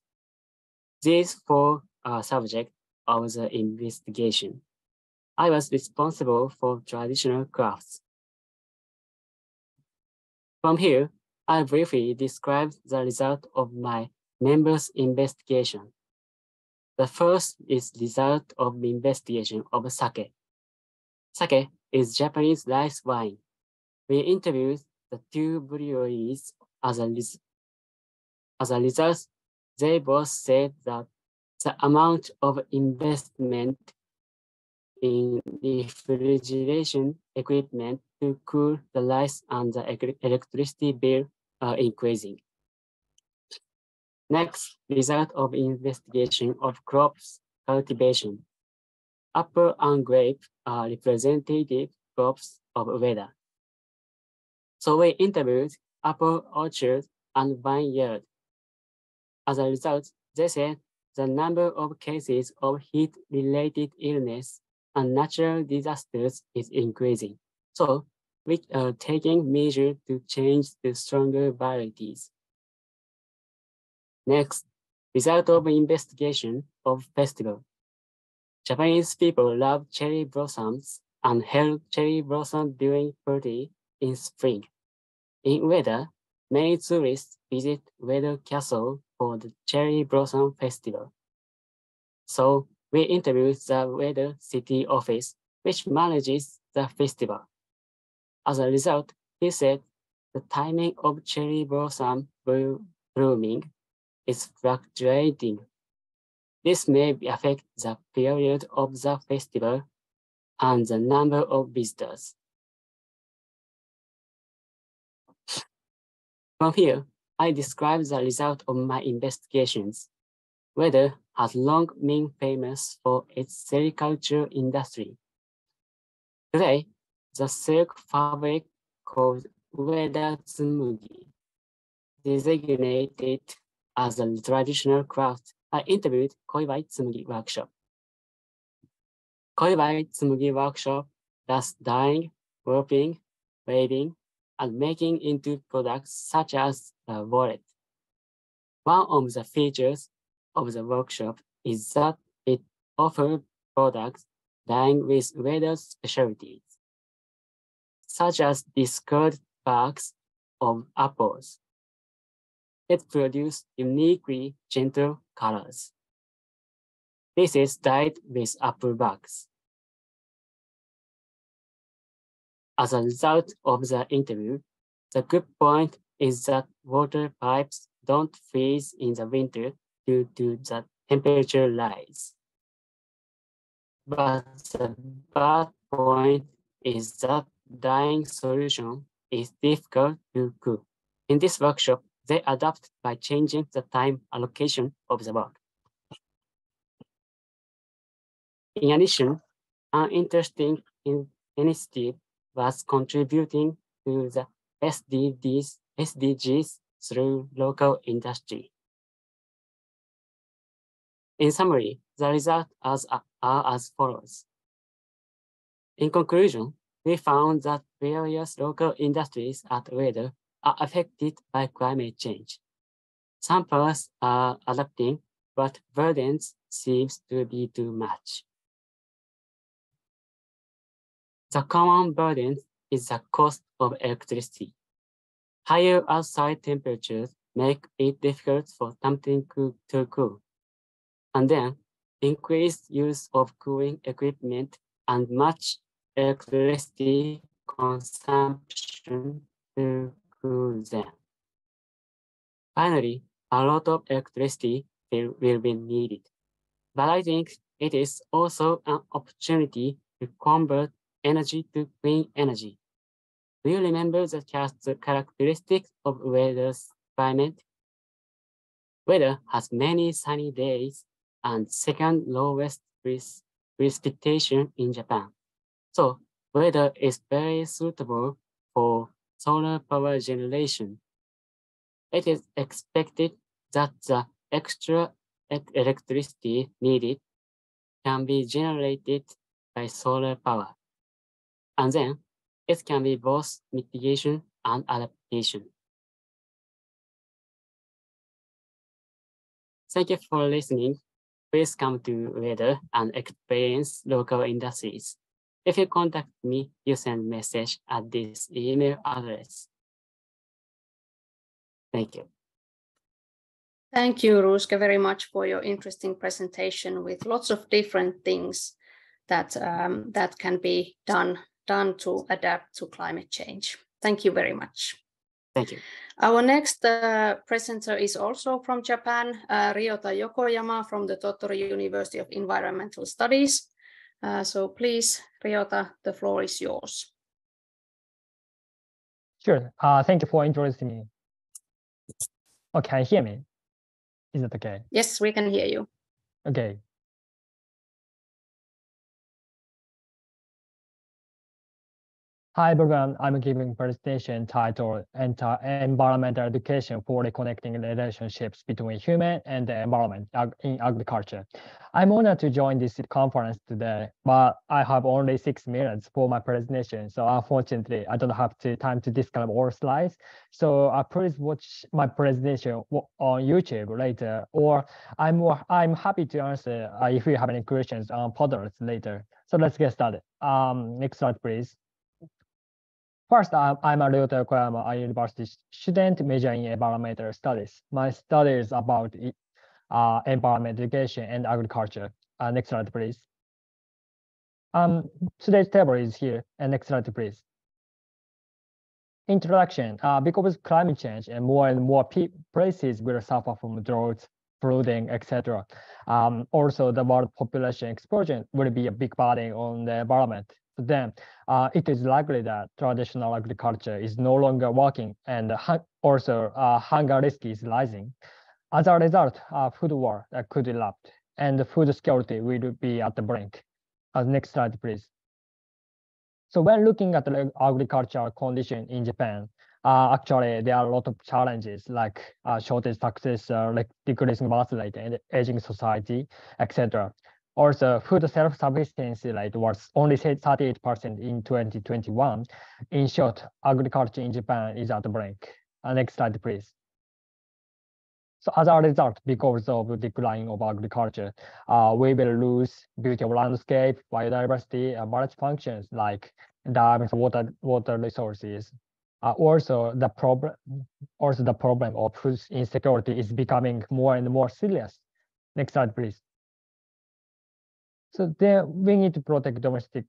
These four are subject of the investigation. I was responsible for traditional crafts. From here, I briefly describe the result of my members' investigation. The first is result of the investigation of sake. Sake is Japanese rice wine. We interviewed the two breweries as a, as a result. They both said that the amount of investment in refrigeration equipment to cool the rice and the electricity bill are increasing. Next, result of investigation of crops cultivation. Apple and grape are representative crops of Ueda. So we interviewed apple orchard and vineyard. As a result, they said the number of cases of heat-related illness and natural disasters is increasing. So we are uh, taking measures to change the stronger varieties. Next, result of investigation of festival. Japanese people love cherry blossoms and held cherry blossom during party in spring. In Ueda, many tourists visit Ueda Castle for the cherry blossom festival. So we interviewed the Ueda City office, which manages the festival. As a result, he said the timing of cherry blossom blooming is fluctuating. This may affect the period of the festival and the number of visitors. From here, I describe the result of my investigations. Ueda has long been famous for its sericulture industry. Today, the silk fabric called Ueda Tsumugi, designated as a traditional craft, I interviewed Koibai Tsumugi workshop. Koibai Tsumugi workshop does dyeing, warping, waving, and making into products such as a wallet. One of the features of the workshop is that it offers products dyeing with Ueda specialties, such as discolored bags of apples, it produces uniquely gentle colors. This is dyed with apple bugs. As a result of the interview, the good point is that water pipes don't freeze in the winter due to the temperature rise. But the bad point is that dyeing solution is difficult to cook. In this workshop, they adapt by changing the time allocation of the work. In addition, an interesting initiative was contributing to the SDGs, SDGs through local industry. In summary, the results are as follows. In conclusion, we found that various local industries at Ueda are affected by climate change. Some parts are adapting, but burdens seems to be too much. The common burden is the cost of electricity. Higher outside temperatures make it difficult for something to cool. And then increased use of cooling equipment and much electricity consumption to them. Finally, a lot of electricity will, will be needed. But I think it is also an opportunity to convert energy to clean energy. Do you remember the characteristics of Ueda's climate? Ueda has many sunny days and second lowest precipitation in Japan. So Ueda is very suitable for solar power generation. It is expected that the extra electricity needed can be generated by solar power. And then it can be both mitigation and adaptation. Thank you for listening. Please come to Ueda and experience local industries. If you contact me, you send message at this email address. Thank you. Thank you, Ryusuke, very much for your interesting presentation with lots of different things that um, that can be done done to adapt to climate change. Thank you very much. Thank you. Our next uh, presenter is also from Japan, uh, Ryota Yokoyama from the Tottori University of Environmental Studies. Uh, so please, Ryota, the floor is yours. Sure. Uh, thank you for introducing me. Oh, can you hear me? Is it okay? Yes, we can hear you. Okay. Hi everyone, I'm giving presentation titled Environmental Education for Reconnecting Relationships Between Human and the Environment in Agriculture. I'm honored to join this conference today, but I have only six minutes for my presentation. So unfortunately, I don't have to, time to describe all slides. So uh, please watch my presentation on YouTube later, or I'm, I'm happy to answer uh, if you have any questions on Padlets later. So let's get started. Um, next slide, please. First, I'm, a Ryota Yokoyama a university student majoring in environmental studies. My study is about uh, environment education and agriculture. Uh, next slide, please. Um, today's table is here. And next slide, please. Introduction. Uh, because climate change and more and more places will suffer from droughts, flooding, etc. Um, also, the world population explosion will be a big burden on the environment then uh, it is likely that traditional agriculture is no longer working and also uh, hunger risk is rising. As a result, uh, food war could erupt and food security will be at the brink. Uh, next slide, please. So when looking at the agricultural condition in Japan, uh, actually there are a lot of challenges like uh, shortage taxes, uh, like decreasing birth rate and aging society, etc. Also, food self-sufficiency rate was only 38% in 2021. In short, agriculture in Japan is at the brink. Uh, next slide, please. So as a result, because of the decline of agriculture, uh, we will lose beauty of landscape, biodiversity, and various functions like dams, water, water resources. Uh, also, the problem, also the problem of food insecurity is becoming more and more serious. Next slide, please. So then we need to protect domestic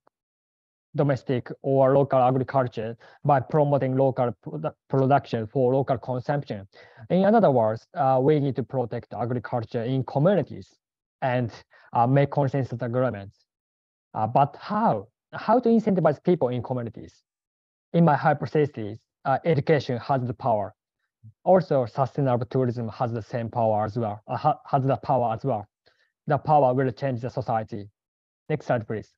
domestic or local agriculture by promoting local produ production for local consumption. In other words, uh, we need to protect agriculture in communities and uh, make consensus agreements. Uh, but how? How to incentivize people in communities? In my hypothesis, uh, education has the power. Also, sustainable tourism has the same power as well, uh, has the power as well. The power will change the society. Next slide, please.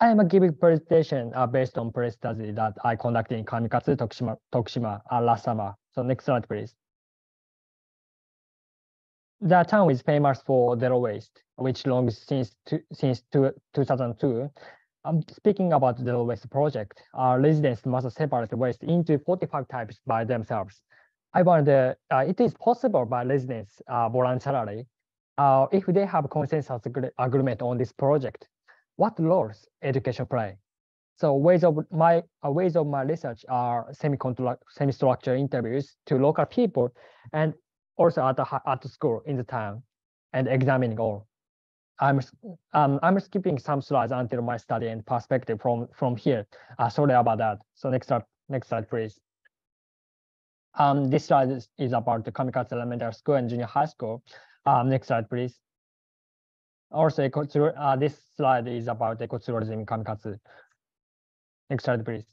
I am giving presentation uh, based on pre study that I conducted in Kamikatsu, Tokushima, Tokushima uh, last summer. So next slide, please. The town is famous for zero waste, which longs since since two, 2002. I'm speaking about the waste project. Our residents must separate waste into 45 types by themselves. I wonder, uh, it is possible by residents uh, voluntarily uh, if they have consensus agreement on this project, what roles education play? So ways of my uh, ways of my research are semi-structured interviews to local people and also at the at the school in the town and examining all. I'm um, I'm skipping some slides until my study and perspective from from here. Uh, sorry about that. So next slide, next slide, please. Um, this slide is, is about the Kamikatsu Elementary School and Junior High School. Um, next slide, please. Also, uh, this slide is about ecotourism in Kamikatsu. Next slide, please.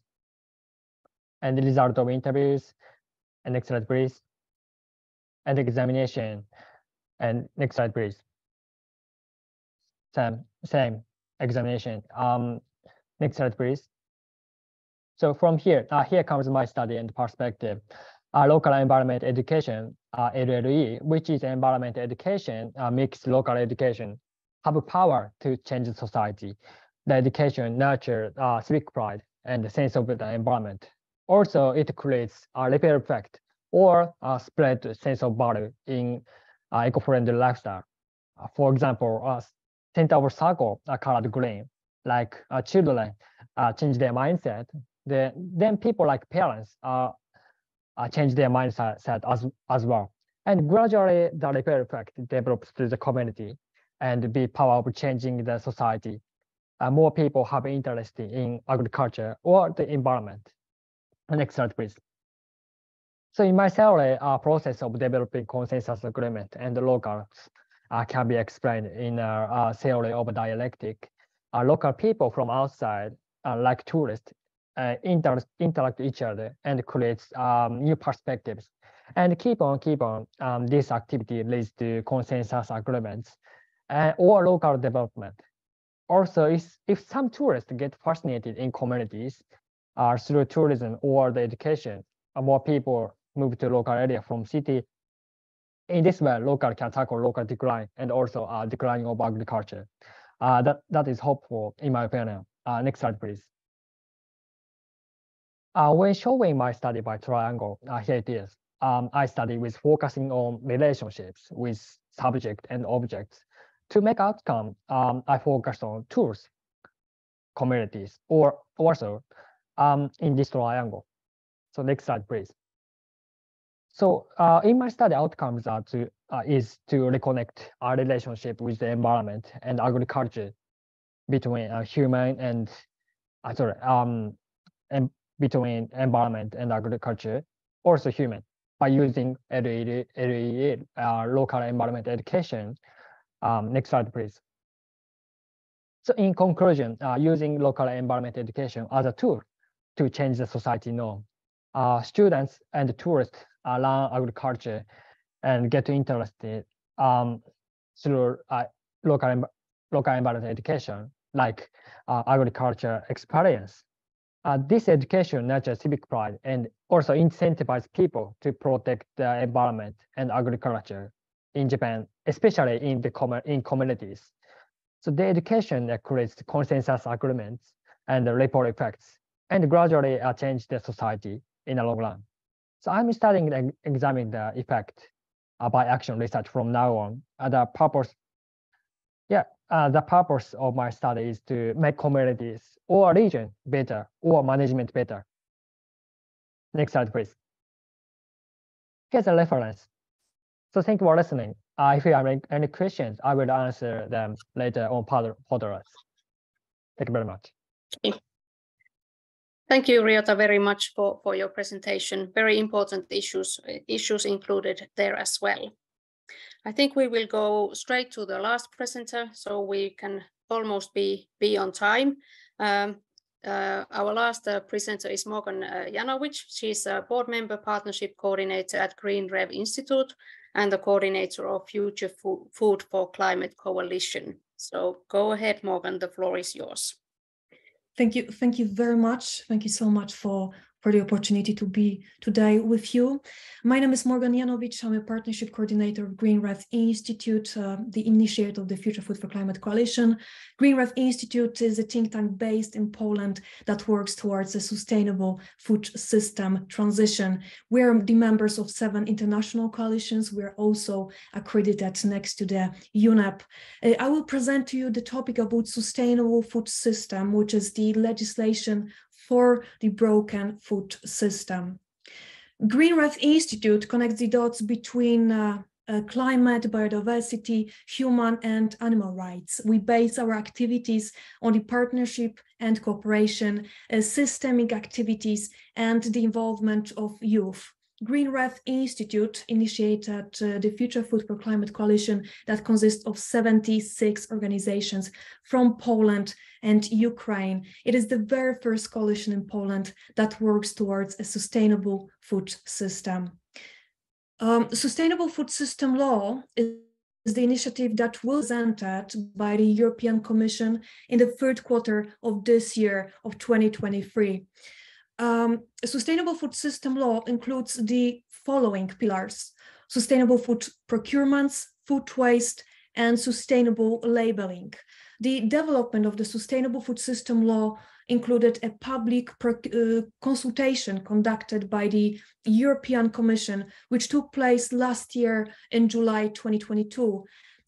And the result of interviews. And next slide, please. And examination. And next slide, please. Same, same examination. Um, next slide, please. So from here, uh, here comes my study and perspective. Uh, local environment education, uh, LLE, which is environment education, uh, mixed local education, have power to change society. The education nurture uh, civic pride and the sense of the environment. Also, it creates a ripple effect or a spread sense of value in uh, eco-friendly lifestyle. Uh, for example, uh, center of circle are colored green, like uh, children uh, change their mindset. The, then people like parents uh, uh, change their mindset as, as well. And gradually the ripple effect develops to the community and be power of changing the society. Uh, more people have interest in agriculture or the environment. Next slide, please. So in my theory, uh, process of developing consensus agreement and locals uh, can be explained in a, a theory of dialectic. Uh, local people from outside, uh, like tourists, uh, inter interact each other and creates um, new perspectives. And keep on, keep on, um, this activity leads to consensus agreements uh, or local development. Also, if, if some tourists get fascinated in communities uh, through tourism or the education, uh, more people move to local area from city. In this way, local can tackle local decline and also uh, declining of agriculture. Uh, that, that is hopeful in my opinion. Uh, next slide, please. Uh, when showing my study by triangle, uh, here it is. Um, I study with focusing on relationships with subject and objects. To make outcome, um, I focus on tools, communities, or also um, in this triangle. So next slide, please. So uh, in my study outcomes are to, uh, is to reconnect our relationship with the environment and agriculture between uh, human and uh, sorry um and between environment and agriculture, also human, by using uh, local environment education. Um, next slide, please. So in conclusion, uh, using local environment education as a tool to change the society norm. Uh, students and tourists learn agriculture and get interested um, through uh, local, local environment education, like uh, agriculture experience. Uh, this education nurtures civic pride and also incentivizes people to protect the environment and agriculture in Japan, especially in the com in communities. So the education creates consensus agreements and the ripple effects and gradually uh, change the society in the long run. So I'm studying and examining the effect uh, by action research from now on. Uh, the purpose, yeah, uh, the purpose of my study is to make communities or region better or management better. Next slide, please. Here's a reference. So thank you for listening. Uh, if you have any, questions, I will answer them later on Padlets. Thank you very much. Thank you, Ryota, very much for, for your presentation. Very important issues, issues included there as well. I think we will go straight to the last presenter so we can almost be, be on time. Um, uh, our last uh, presenter is Morgan uh, Janowicz. She's a board member, partnership coordinator at Green Rev Institute and the coordinator of Future Food for Climate Coalition. So go ahead, Morgan, the floor is yours. Thank you. Thank you very much. Thank you so much for for the opportunity to be today with you. My name is Morgan Janowicz. I'm a partnership coordinator of Green Rev Institute, uh, the initiator of the Future Food for Climate Coalition. Green Rev Institute is a think tank based in Poland that works towards a sustainable food system transition. We're the members of seven international coalitions. We're also accredited next to the UNEP. Uh, I will present to you the topic about sustainable food system, which is the legislation for the broken food system. Green Institute connects the dots between uh, uh, climate, biodiversity, human and animal rights. We base our activities on the partnership and cooperation, uh, systemic activities, and the involvement of youth. Green Rev Institute initiated uh, the Future Food for Climate Coalition that consists of 76 organizations from Poland and Ukraine. It is the very first coalition in Poland that works towards a sustainable food system. Um, sustainable food system law is is the initiative that was presented by the European Commission in the third quarter of this year of 2023. Um, sustainable food system law includes the following pillars, sustainable food procurements, food waste, and sustainable labeling. The development of the sustainable food system law included a public uh, consultation conducted by the European Commission, which took place last year in July 2022.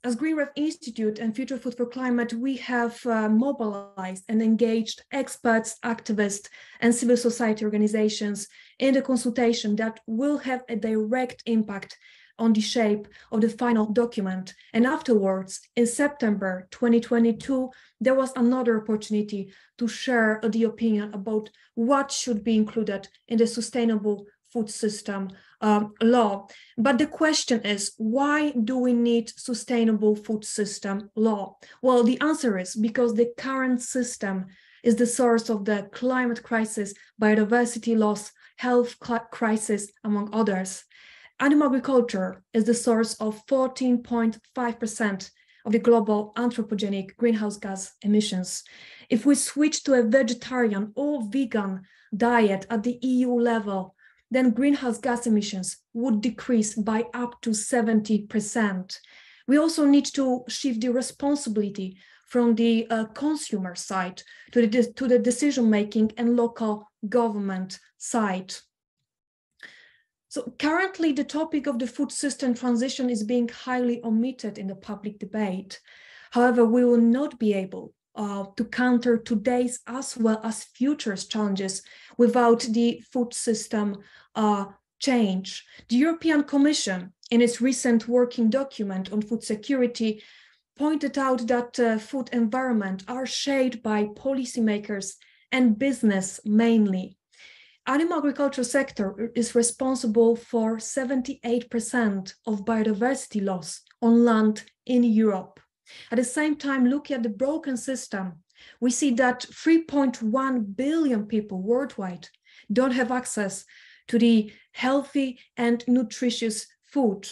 As Green Rev Institute and Future Food for Climate, we have uh, mobilized and engaged experts, activists, and civil society organizations in the consultation that will have a direct impact on the shape of the final document. And afterwards, in September 2022, there was another opportunity to share the opinion about what should be included in the sustainable food system um, law. But the question is, why do we need sustainable food system law? Well, the answer is because the current system is the source of the climate crisis, biodiversity loss, health crisis, among others. Animal agriculture is the source of 14.5% of the global anthropogenic greenhouse gas emissions. If we switch to a vegetarian or vegan diet at the EU level, then greenhouse gas emissions would decrease by up to 70%. We also need to shift the responsibility from the uh, consumer side to the, to the decision making and local government side. So currently the topic of the food system transition is being highly omitted in the public debate. However, we will not be able uh, to counter today's as well as futures challenges without the food system uh, change. The European Commission, in its recent working document on food security, pointed out that uh, food environment are shaped by policymakers and business mainly animal agriculture sector is responsible for 78% of biodiversity loss on land in Europe. At the same time, looking at the broken system, we see that 3.1 billion people worldwide don't have access to the healthy and nutritious food.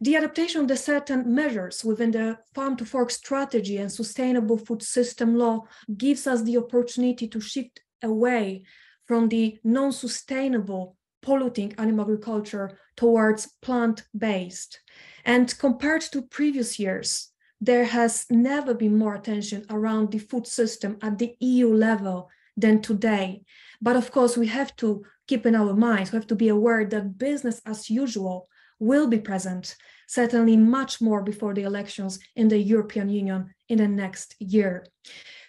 The adaptation of the certain measures within the farm to fork strategy and sustainable food system law gives us the opportunity to shift away from the non-sustainable polluting animal agriculture towards plant-based. And compared to previous years, there has never been more attention around the food system at the EU level than today. But of course, we have to keep in our minds, we have to be aware that business as usual will be present, certainly much more before the elections in the European Union in the next year.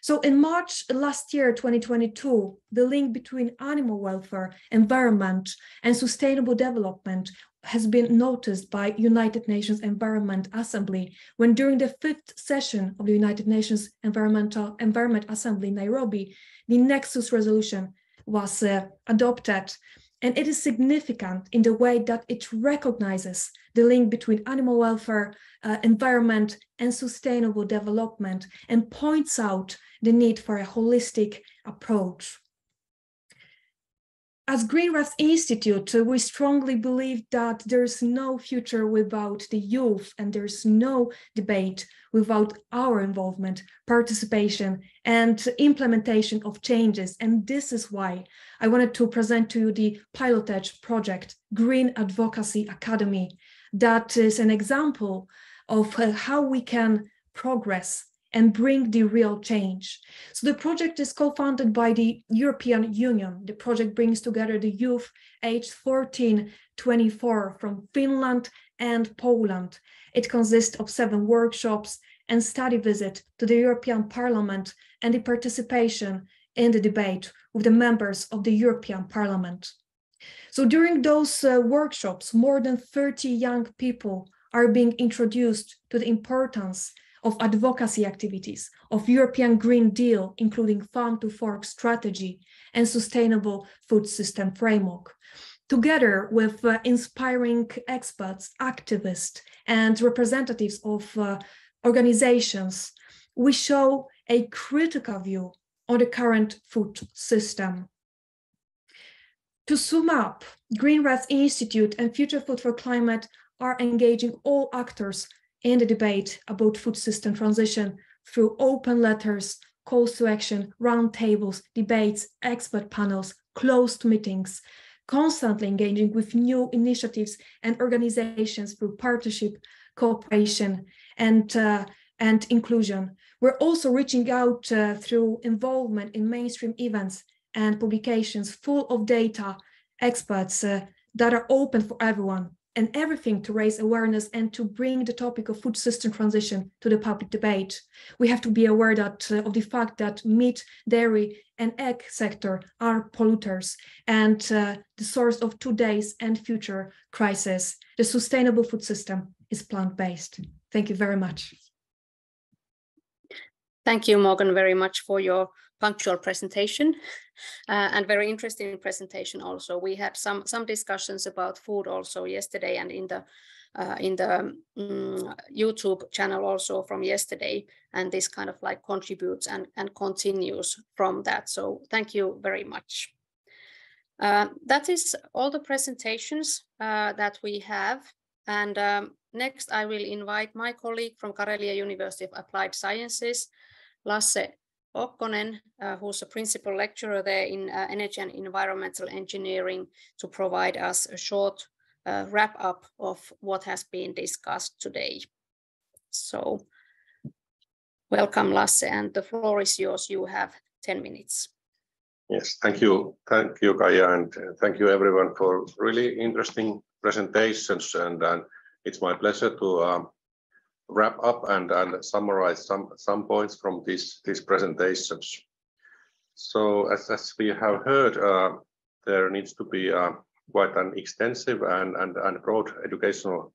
So in March last year, 2022, the link between animal welfare, environment, and sustainable development has been noticed by United Nations Environment Assembly when during the fifth session of the United Nations Environmental Environment Assembly in Nairobi, the Nexus resolution was uh, adopted. And it is significant in the way that it recognizes the link between animal welfare, uh, environment, and sustainable development, and points out the need for a holistic approach. As Green Rev Institute, we strongly believe that there's no future without the youth and there's no debate without our involvement, participation, and implementation of changes. And this is why I wanted to present to you the Pilotage project, Green Advocacy Academy, that is an example of uh, how we can progress and bring the real change. So the project is co-funded by the European Union. The project brings together the youth aged 14, 24 from Finland and Poland. It consists of seven workshops and study visit to the European Parliament and the participation in the debate with the members of the European Parliament. So during those uh, workshops, more than 30 young people are being introduced to the importance of advocacy activities, of European Green Deal, including farm to fork strategy and sustainable food system framework. together with uh, inspiring experts, activists, and representatives of uh, organizations, we show a critical view on the current food system. To sum up, Green Rev Institute and Future Food for Climate are engaging all actors in the debate about food system transition through open letters, calls to action, roundtables, debates, expert panels, closed meetings, constantly engaging with new initiatives and organizations through partnership, cooperation, and, uh, and inclusion. We're also reaching out uh, through involvement in mainstream events and publications full of data, experts uh, that are open for everyone and everything to raise awareness and to bring the topic of food system transition to the public debate. We have to be aware that uh, of the fact that meat, dairy, and egg sector are polluters and uh, the source of today's and future crisis. The sustainable food system is plant-based. Thank you very much. Thank you, Morgan, very much for your punctual presentation uh, and very interesting presentation also. We had some some discussions about food also yesterday and in the uh, in the um, YouTube channel also from yesterday, and this kind of like contributes and, and continues from that. So thank you very much. Uh, that is all the presentations uh, that we have. And um, next I will invite my colleague from Karelia University of Applied Sciences, Lasse Okkonen, uh, who's a principal lecturer there in uh, energy and environmental engineering, to provide us a short uh, wrap up of what has been discussed today. So welcome, Lasse, and the floor is yours. You have 10 minutes. Yes, thank you. Thank you, Kaija, and thank you everyone for really interesting presentations. And, and it's my pleasure to um, wrap up and, and summarize some, some points from these, these presentations. So as, as we have heard, uh, there needs to be uh, quite an extensive and, and, and broad educational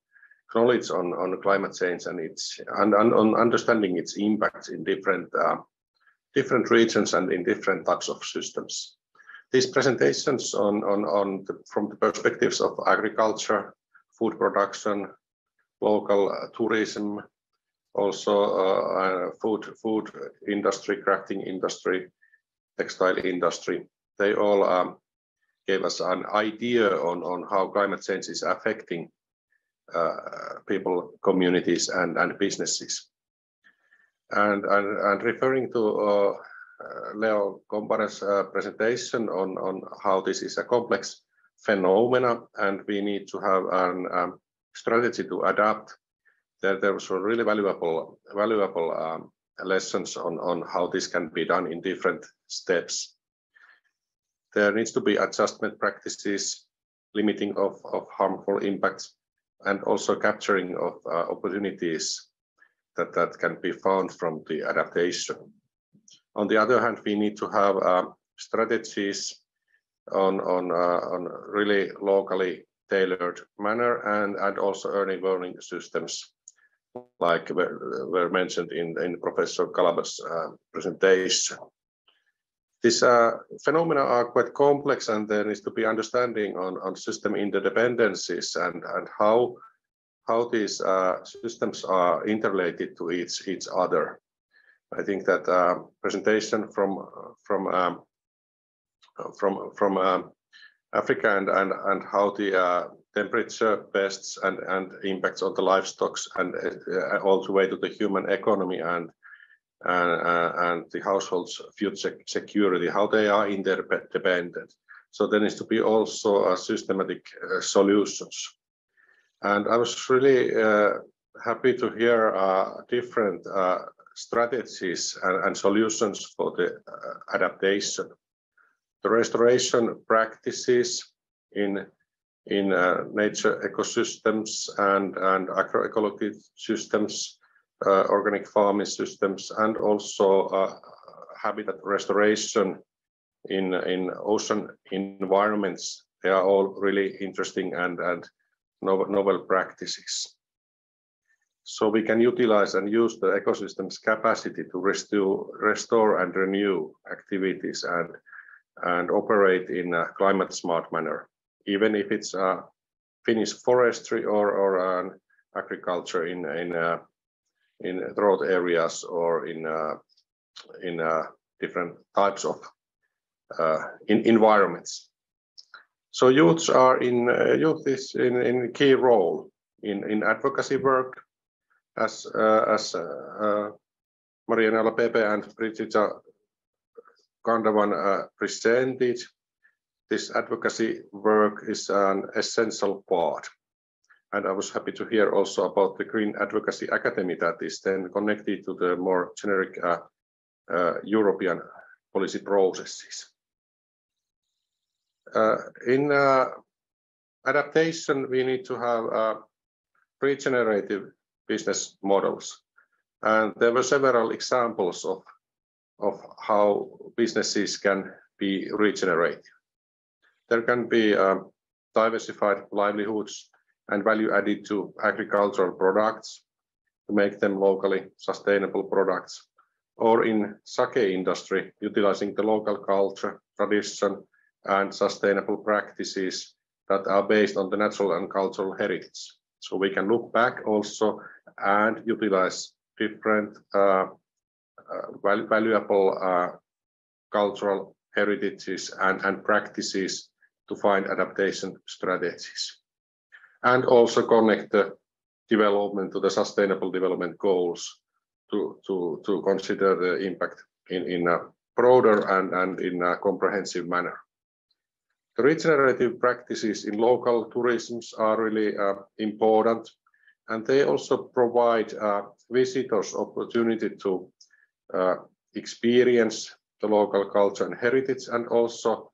knowledge on, on climate change and its and, and on understanding its impacts in different uh, different regions and in different types of systems. These presentations on, on, on the, from the perspectives of agriculture, food production, local uh, tourism, also uh, uh, food food industry, crafting industry, textile industry. They all um, gave us an idea on, on how climate change is affecting uh, people, communities, and, and businesses. And, and, and referring to uh, Leo Kambona's uh, presentation on, on how this is a complex phenomena, and we need to have an um, strategy to adapt. There, there was really valuable, valuable um, lessons on, on how this can be done in different steps. There needs to be adjustment practices, limiting of, of harmful impacts, and also capturing of uh, opportunities that, that can be found from the adaptation. On the other hand, we need to have uh, strategies on, on, uh, on really locally tailored manner and, and also early warning systems like were, were mentioned in, in Professor Kalaba's uh, presentation. These uh, phenomena are quite complex and there needs to be understanding on, on system interdependencies and, and how, how these uh, systems are interrelated to each, each other. I think that uh, presentation from, from, um, from, from um, Africa and, and, and how the uh, temperature pests and, and impacts on the livestock and uh, all the way to the human economy and uh, and the household's future security, how they are interdependent. So there needs to be also a systematic uh, solutions. And I was really uh, happy to hear uh, different uh, strategies and, and, solutions for the adaptation the restoration practices in in uh, nature ecosystems and and agroecology systems, uh, organic farming systems, and also uh, habitat restoration in in ocean environments. They are all really interesting and and novel, practices. So we can utilize and use the ecosystem's capacity to restore, restore and renew activities and and operate in a climate smart manner even if it's a Finnish forestry or, or um, agriculture in, in, uh, in drought areas or in, uh, in uh, different types of uh, in environments. So youths are in, uh, youth is in, in key role in, in advocacy work as, as Marianela Pepe and Brigitta Gunawan uh, presented, this advocacy work is an essential part. And I was happy to hear also about the Green Advocacy Academy that is then connected to the more generic uh, uh, European policy processes. Uh, in uh, adaptation, we need to have uh, regenerative business models. And there were several examples of, of how businesses can be regenerative. There can be um, diversified livelihoods and value added to agricultural products to make them locally sustainable products, or in sake industry, utilizing the local culture, tradition, and sustainable practices that are based on the natural and cultural heritage. So we can look back also and utilize different uh, valuable uh, cultural heritages and, and practices to find adaptation strategies. And also connect the development to the sustainable development goals to, to, to consider the impact in, in a broader and, and in a comprehensive manner. The regenerative practices in local tourism are really uh, important and they also provide uh, visitors opportunity to uh, experience the local culture and heritage and also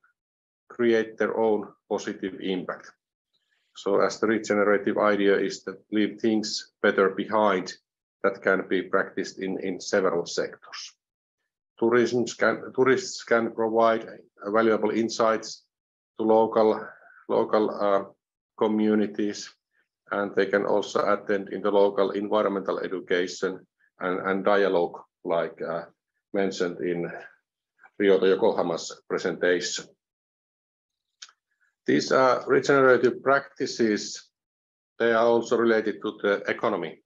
create their own positive impact. So as the regenerative idea is to leave things better behind that can be practiced in, in several sectors. Can, tourists can provide valuable insights to local, local uh, communities and they can also attend in the local environmental education and, and dialogue like uh, mentioned in Ryota Yokoyama's presentation. These uh, regenerative practices, they are also related to the economy.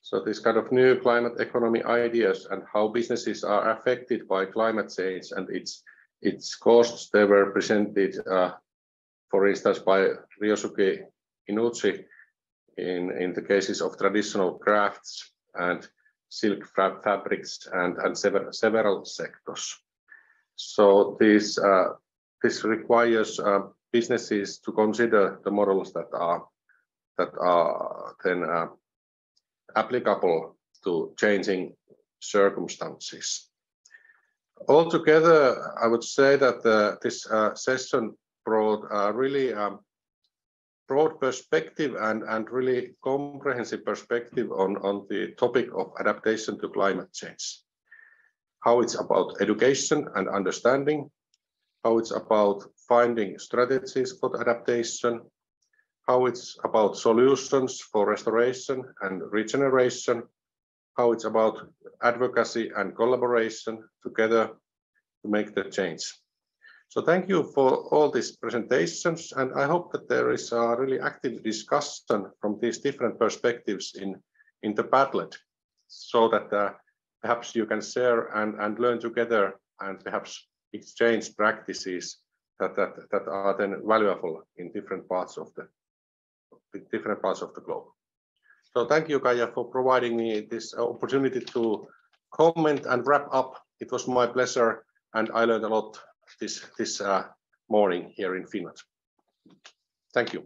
So this kind of new climate economy ideas and how businesses are affected by climate change and its its costs, they were presented, uh, for instance, by Ryusuke Inouchi in, in the cases of traditional crafts and silk fabrics and, and several, several sectors. So this, uh, this requires uh, businesses to consider the models that are, that are then uh, applicable to changing circumstances. Altogether, I would say that uh, this uh, session brought a really um, broad perspective and, and really comprehensive perspective on, on the topic of adaptation to climate change. How it's about education and understanding, how it's about finding strategies for adaptation, how it's about solutions for restoration and regeneration, how it's about advocacy and collaboration together to make the change. So thank you for all these presentations, and I hope that there is a really active discussion from these different perspectives in, in the Padlet, so that uh, perhaps you can share and, and learn together and perhaps exchange practices that, that, that are then valuable in different parts of the different parts of the globe. So thank you, Kaija, for providing me this opportunity to comment and wrap up. It was my pleasure, and I learned a lot this this uh, morning here in Finland. Thank you.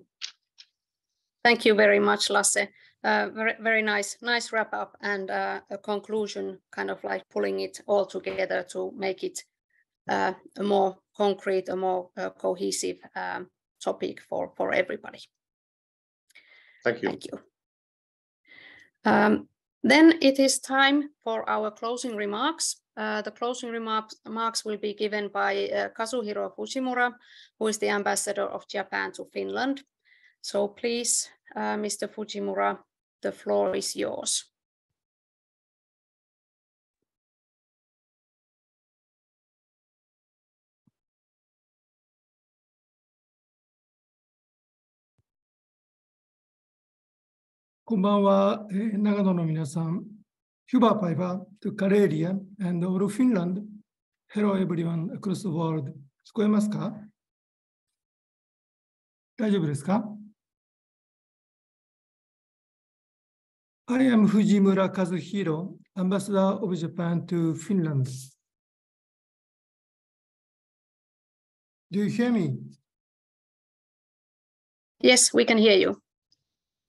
Thank you very much, Lasse. Uh, very very nice nice wrap up and uh, a conclusion, kind of like pulling it all together to make it uh, a more concrete, a more uh, cohesive um, topic for for everybody. Thank you. Thank you. Um, then it is time for our closing remarks. Uh, the closing remarks, will be given by uh, Kazuhiro Fujimura, who is the ambassador of Japan to Finland. So please, uh, Mr. Fujimura, the floor is yours. こんばんは、長野の皆さん、Huba Paiva to Karelia and all of Finland. Hello everyone across the world. 聞こえますか大丈夫ですか I am Fujimura Kazuhiro, Ambassador of Japan to Finland. Do you hear me? Yes, we can hear you.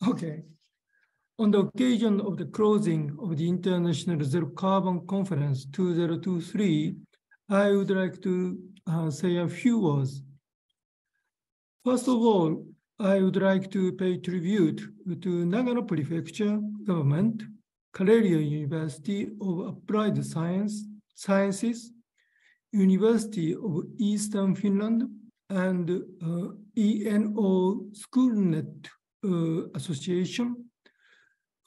Okay. On the occasion of the closing of the International Zero Carbon Conference 2023, I would like to uh, say a few words. First of all, I would like to pay tribute to Nagano Prefecture Government, Karelia University of Applied Science, Sciences, University of Eastern Finland, and uh, ENO Schoolnet uh, Association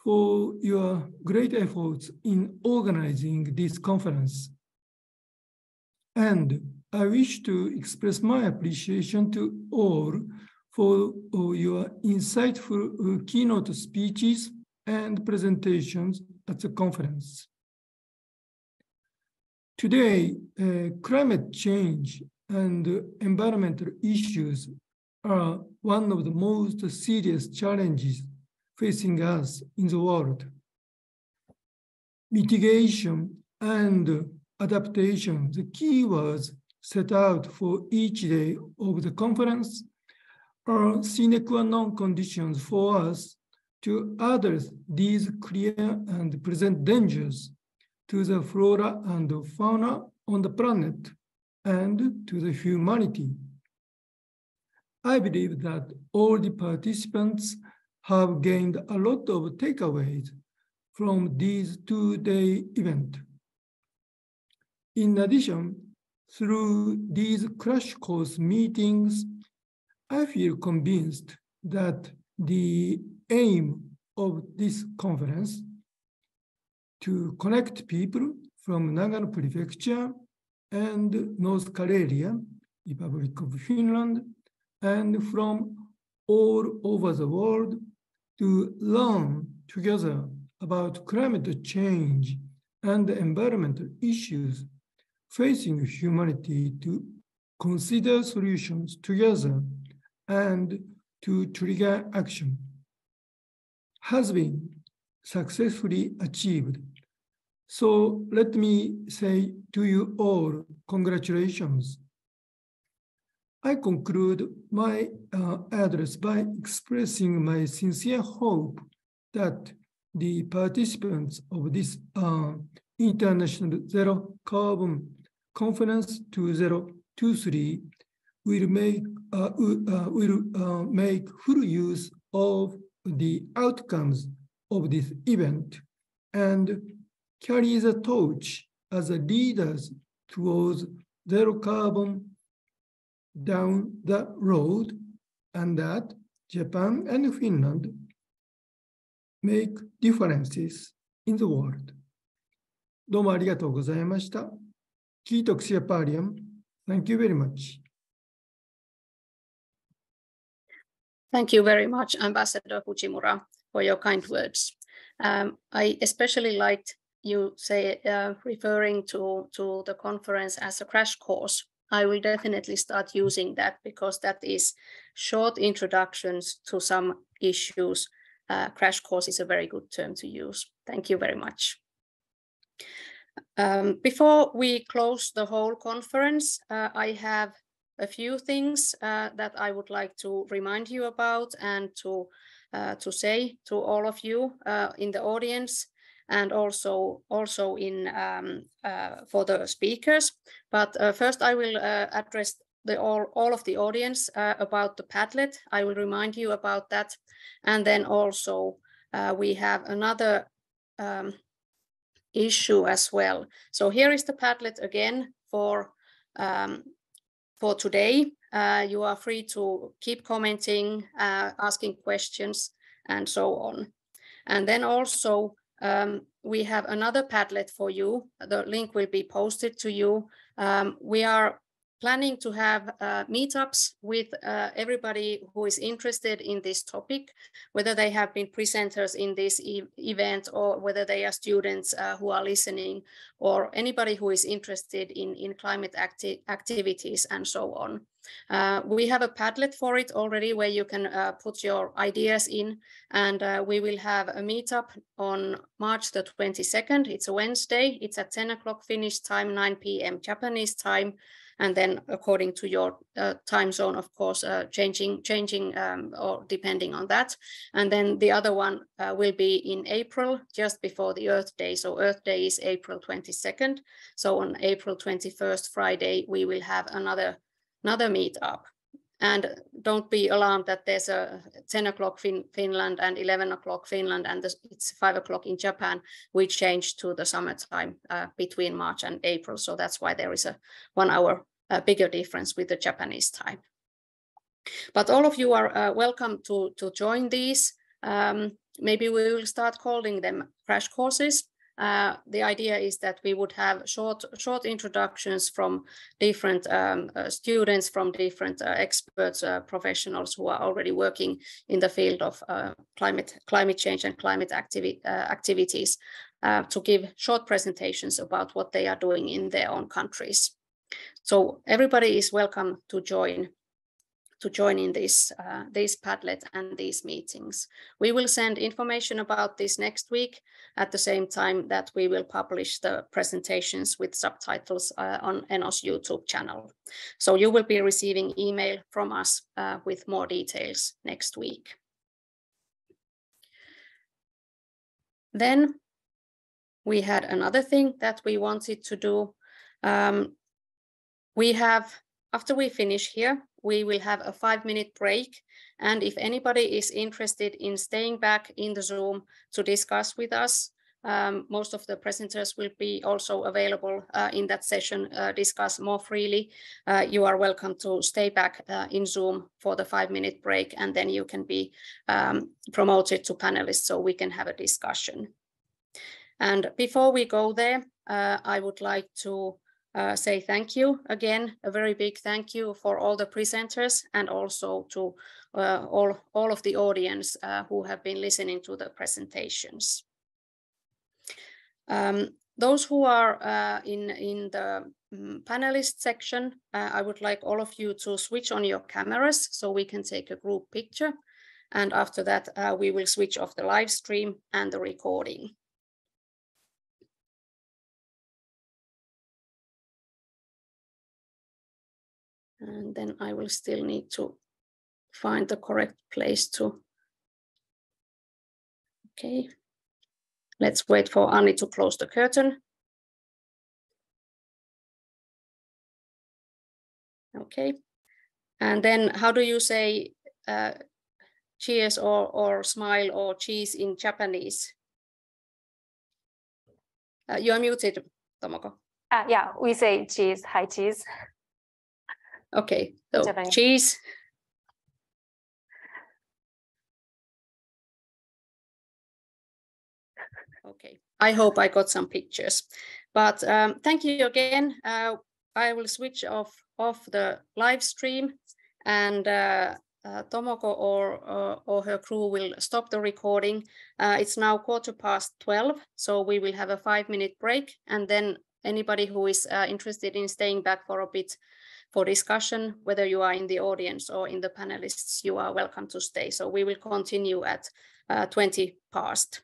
for your great efforts in organizing this conference. And I wish to express my appreciation to all for uh, your insightful uh, keynote speeches and presentations at the conference. Today, uh, climate change and environmental issues are one of the most serious challenges facing us in the world. Mitigation and adaptation, the keywords set out for each day of the conference, are sine qua non conditions for us to address these clear and present dangers to the flora and fauna on the planet and to the humanity. I believe that all the participants have gained a lot of takeaways from this two-day event. In addition, through these crash course meetings, I feel convinced that the aim of this conference to connect people from Nagano Prefecture and North Karelia, Republic of Finland, and from all over the world to learn together about climate change and environmental issues facing humanity to consider solutions together and to trigger action has been successfully achieved. So let me say to you all, congratulations. I conclude my uh, address by expressing my sincere hope that the participants of this uh, International Zero Carbon Conference 2023 will make, uh, uh, will, uh, make full use of the outcomes of this event and carry the torch as leaders towards zero carbon down the road and that Japan and Finland make differences in the world. どうもありがとうございました。キートクシアパーリアム、Thank you very much. Thank you very much, Ambassador Fujimura, for your kind words. Um, I especially liked you say uh, referring to, to the conference as a crash course I will definitely start using that because that is short introductions to some issues. Uh, crash course is a very good term to use. Thank you very much. Um, before we close the whole conference, uh, I have a few things uh, that I would like to remind you about and to uh, to say to all of you uh, in the audience and also also in um, uh, for the speakers. But uh, first, I will address the all all of the audience about the Padlet. I will remind you about that, and then also we have another. Um, issue as well. So here is the Padlet again for um, for today. Uh, you are free to keep commenting, uh, asking questions, and so on. And then also um, we have another Padlet for you. The link will be posted to you. Um, we are planning to have uh, meetups with uh, everybody who is interested in this topic, whether they have been presenters in this e event or whether they are students uh, who are listening or anybody who is interested in, in climate acti activities and so on. Uh, we have a Padlet for it already where you can uh, put your ideas in and uh, we will have a meetup on March the 22nd. It's a Wednesday. It's at 10 o'clock Finnish time, 9 p.m. Japanese time and then according to your uh, time zone, of course, uh, changing, changing um, or depending on that. And then the other one uh, will be in April, just before the Earth Day. So Earth Day is April 22nd. So on April 21st, Friday, we will have another, another meetup. And don't be alarmed that there's a 10 o'clock fin Finland and 11 o'clock Finland and it's 5 o'clock in Japan. We changed to the summertime uh, between March and April. So that's why there is a one hour uh, bigger difference with the Japanese time. But all of you are uh, welcome to, to join these. Um, maybe we will start calling them crash courses uh, the idea is that we would have short, short introductions from different um, uh, students, from different uh, experts, uh, professionals who are already working in the field of uh, climate, climate change and climate activi uh, activities to give short presentations about what they are doing in their own countries. So everybody is welcome to join to join in this, uh, Padlet and these meetings. We will send information about this next week at the same time that we will publish the presentations with subtitles uh, on ENO's YouTube channel. So you will be receiving email from us uh, with more details next week. Then we had another thing that we wanted to do. Um, we have, after we finish here, we will have a five minute break. And if anybody is interested in staying back in the Zoom to discuss with us, um, most of the presenters will be also available uh, in that session, uh, discuss more freely. Uh, you are welcome to stay back uh, in Zoom for the five minute break and then you can be um, promoted to panelists so we can have a discussion. And before we go there, uh, I would like to uh, say thank you again, a very big thank you for all the presenters and also to uh, all, all of the audience uh, who have been listening to the presentations. Um, those who are uh, in, in the um, panelist section, uh, I would like all of you to switch on your cameras so we can take a group picture. And after that, we will switch off the live stream and the recording. And then I will still need to find the correct place to. Okay, let's wait for Annie to close the curtain. Okay, and then how do you say uh, cheers or, or smile or cheese in Japanese? Uh, you are muted, Tomoko. Uh, yeah, we say cheese, hi cheese. Okay, so cheese. Okay, I hope I got some pictures. But um, thank you again. Uh, I will switch off, off the live stream and uh, uh, Tomoko or, uh, or her crew will stop the recording. Uh, it's now quarter past 12, so we will have a five minute break and then anybody who is uh, interested in staying back for a bit for discussion, whether you are in the audience or in the panelists, you are welcome to stay. So we will continue at uh, 20 past.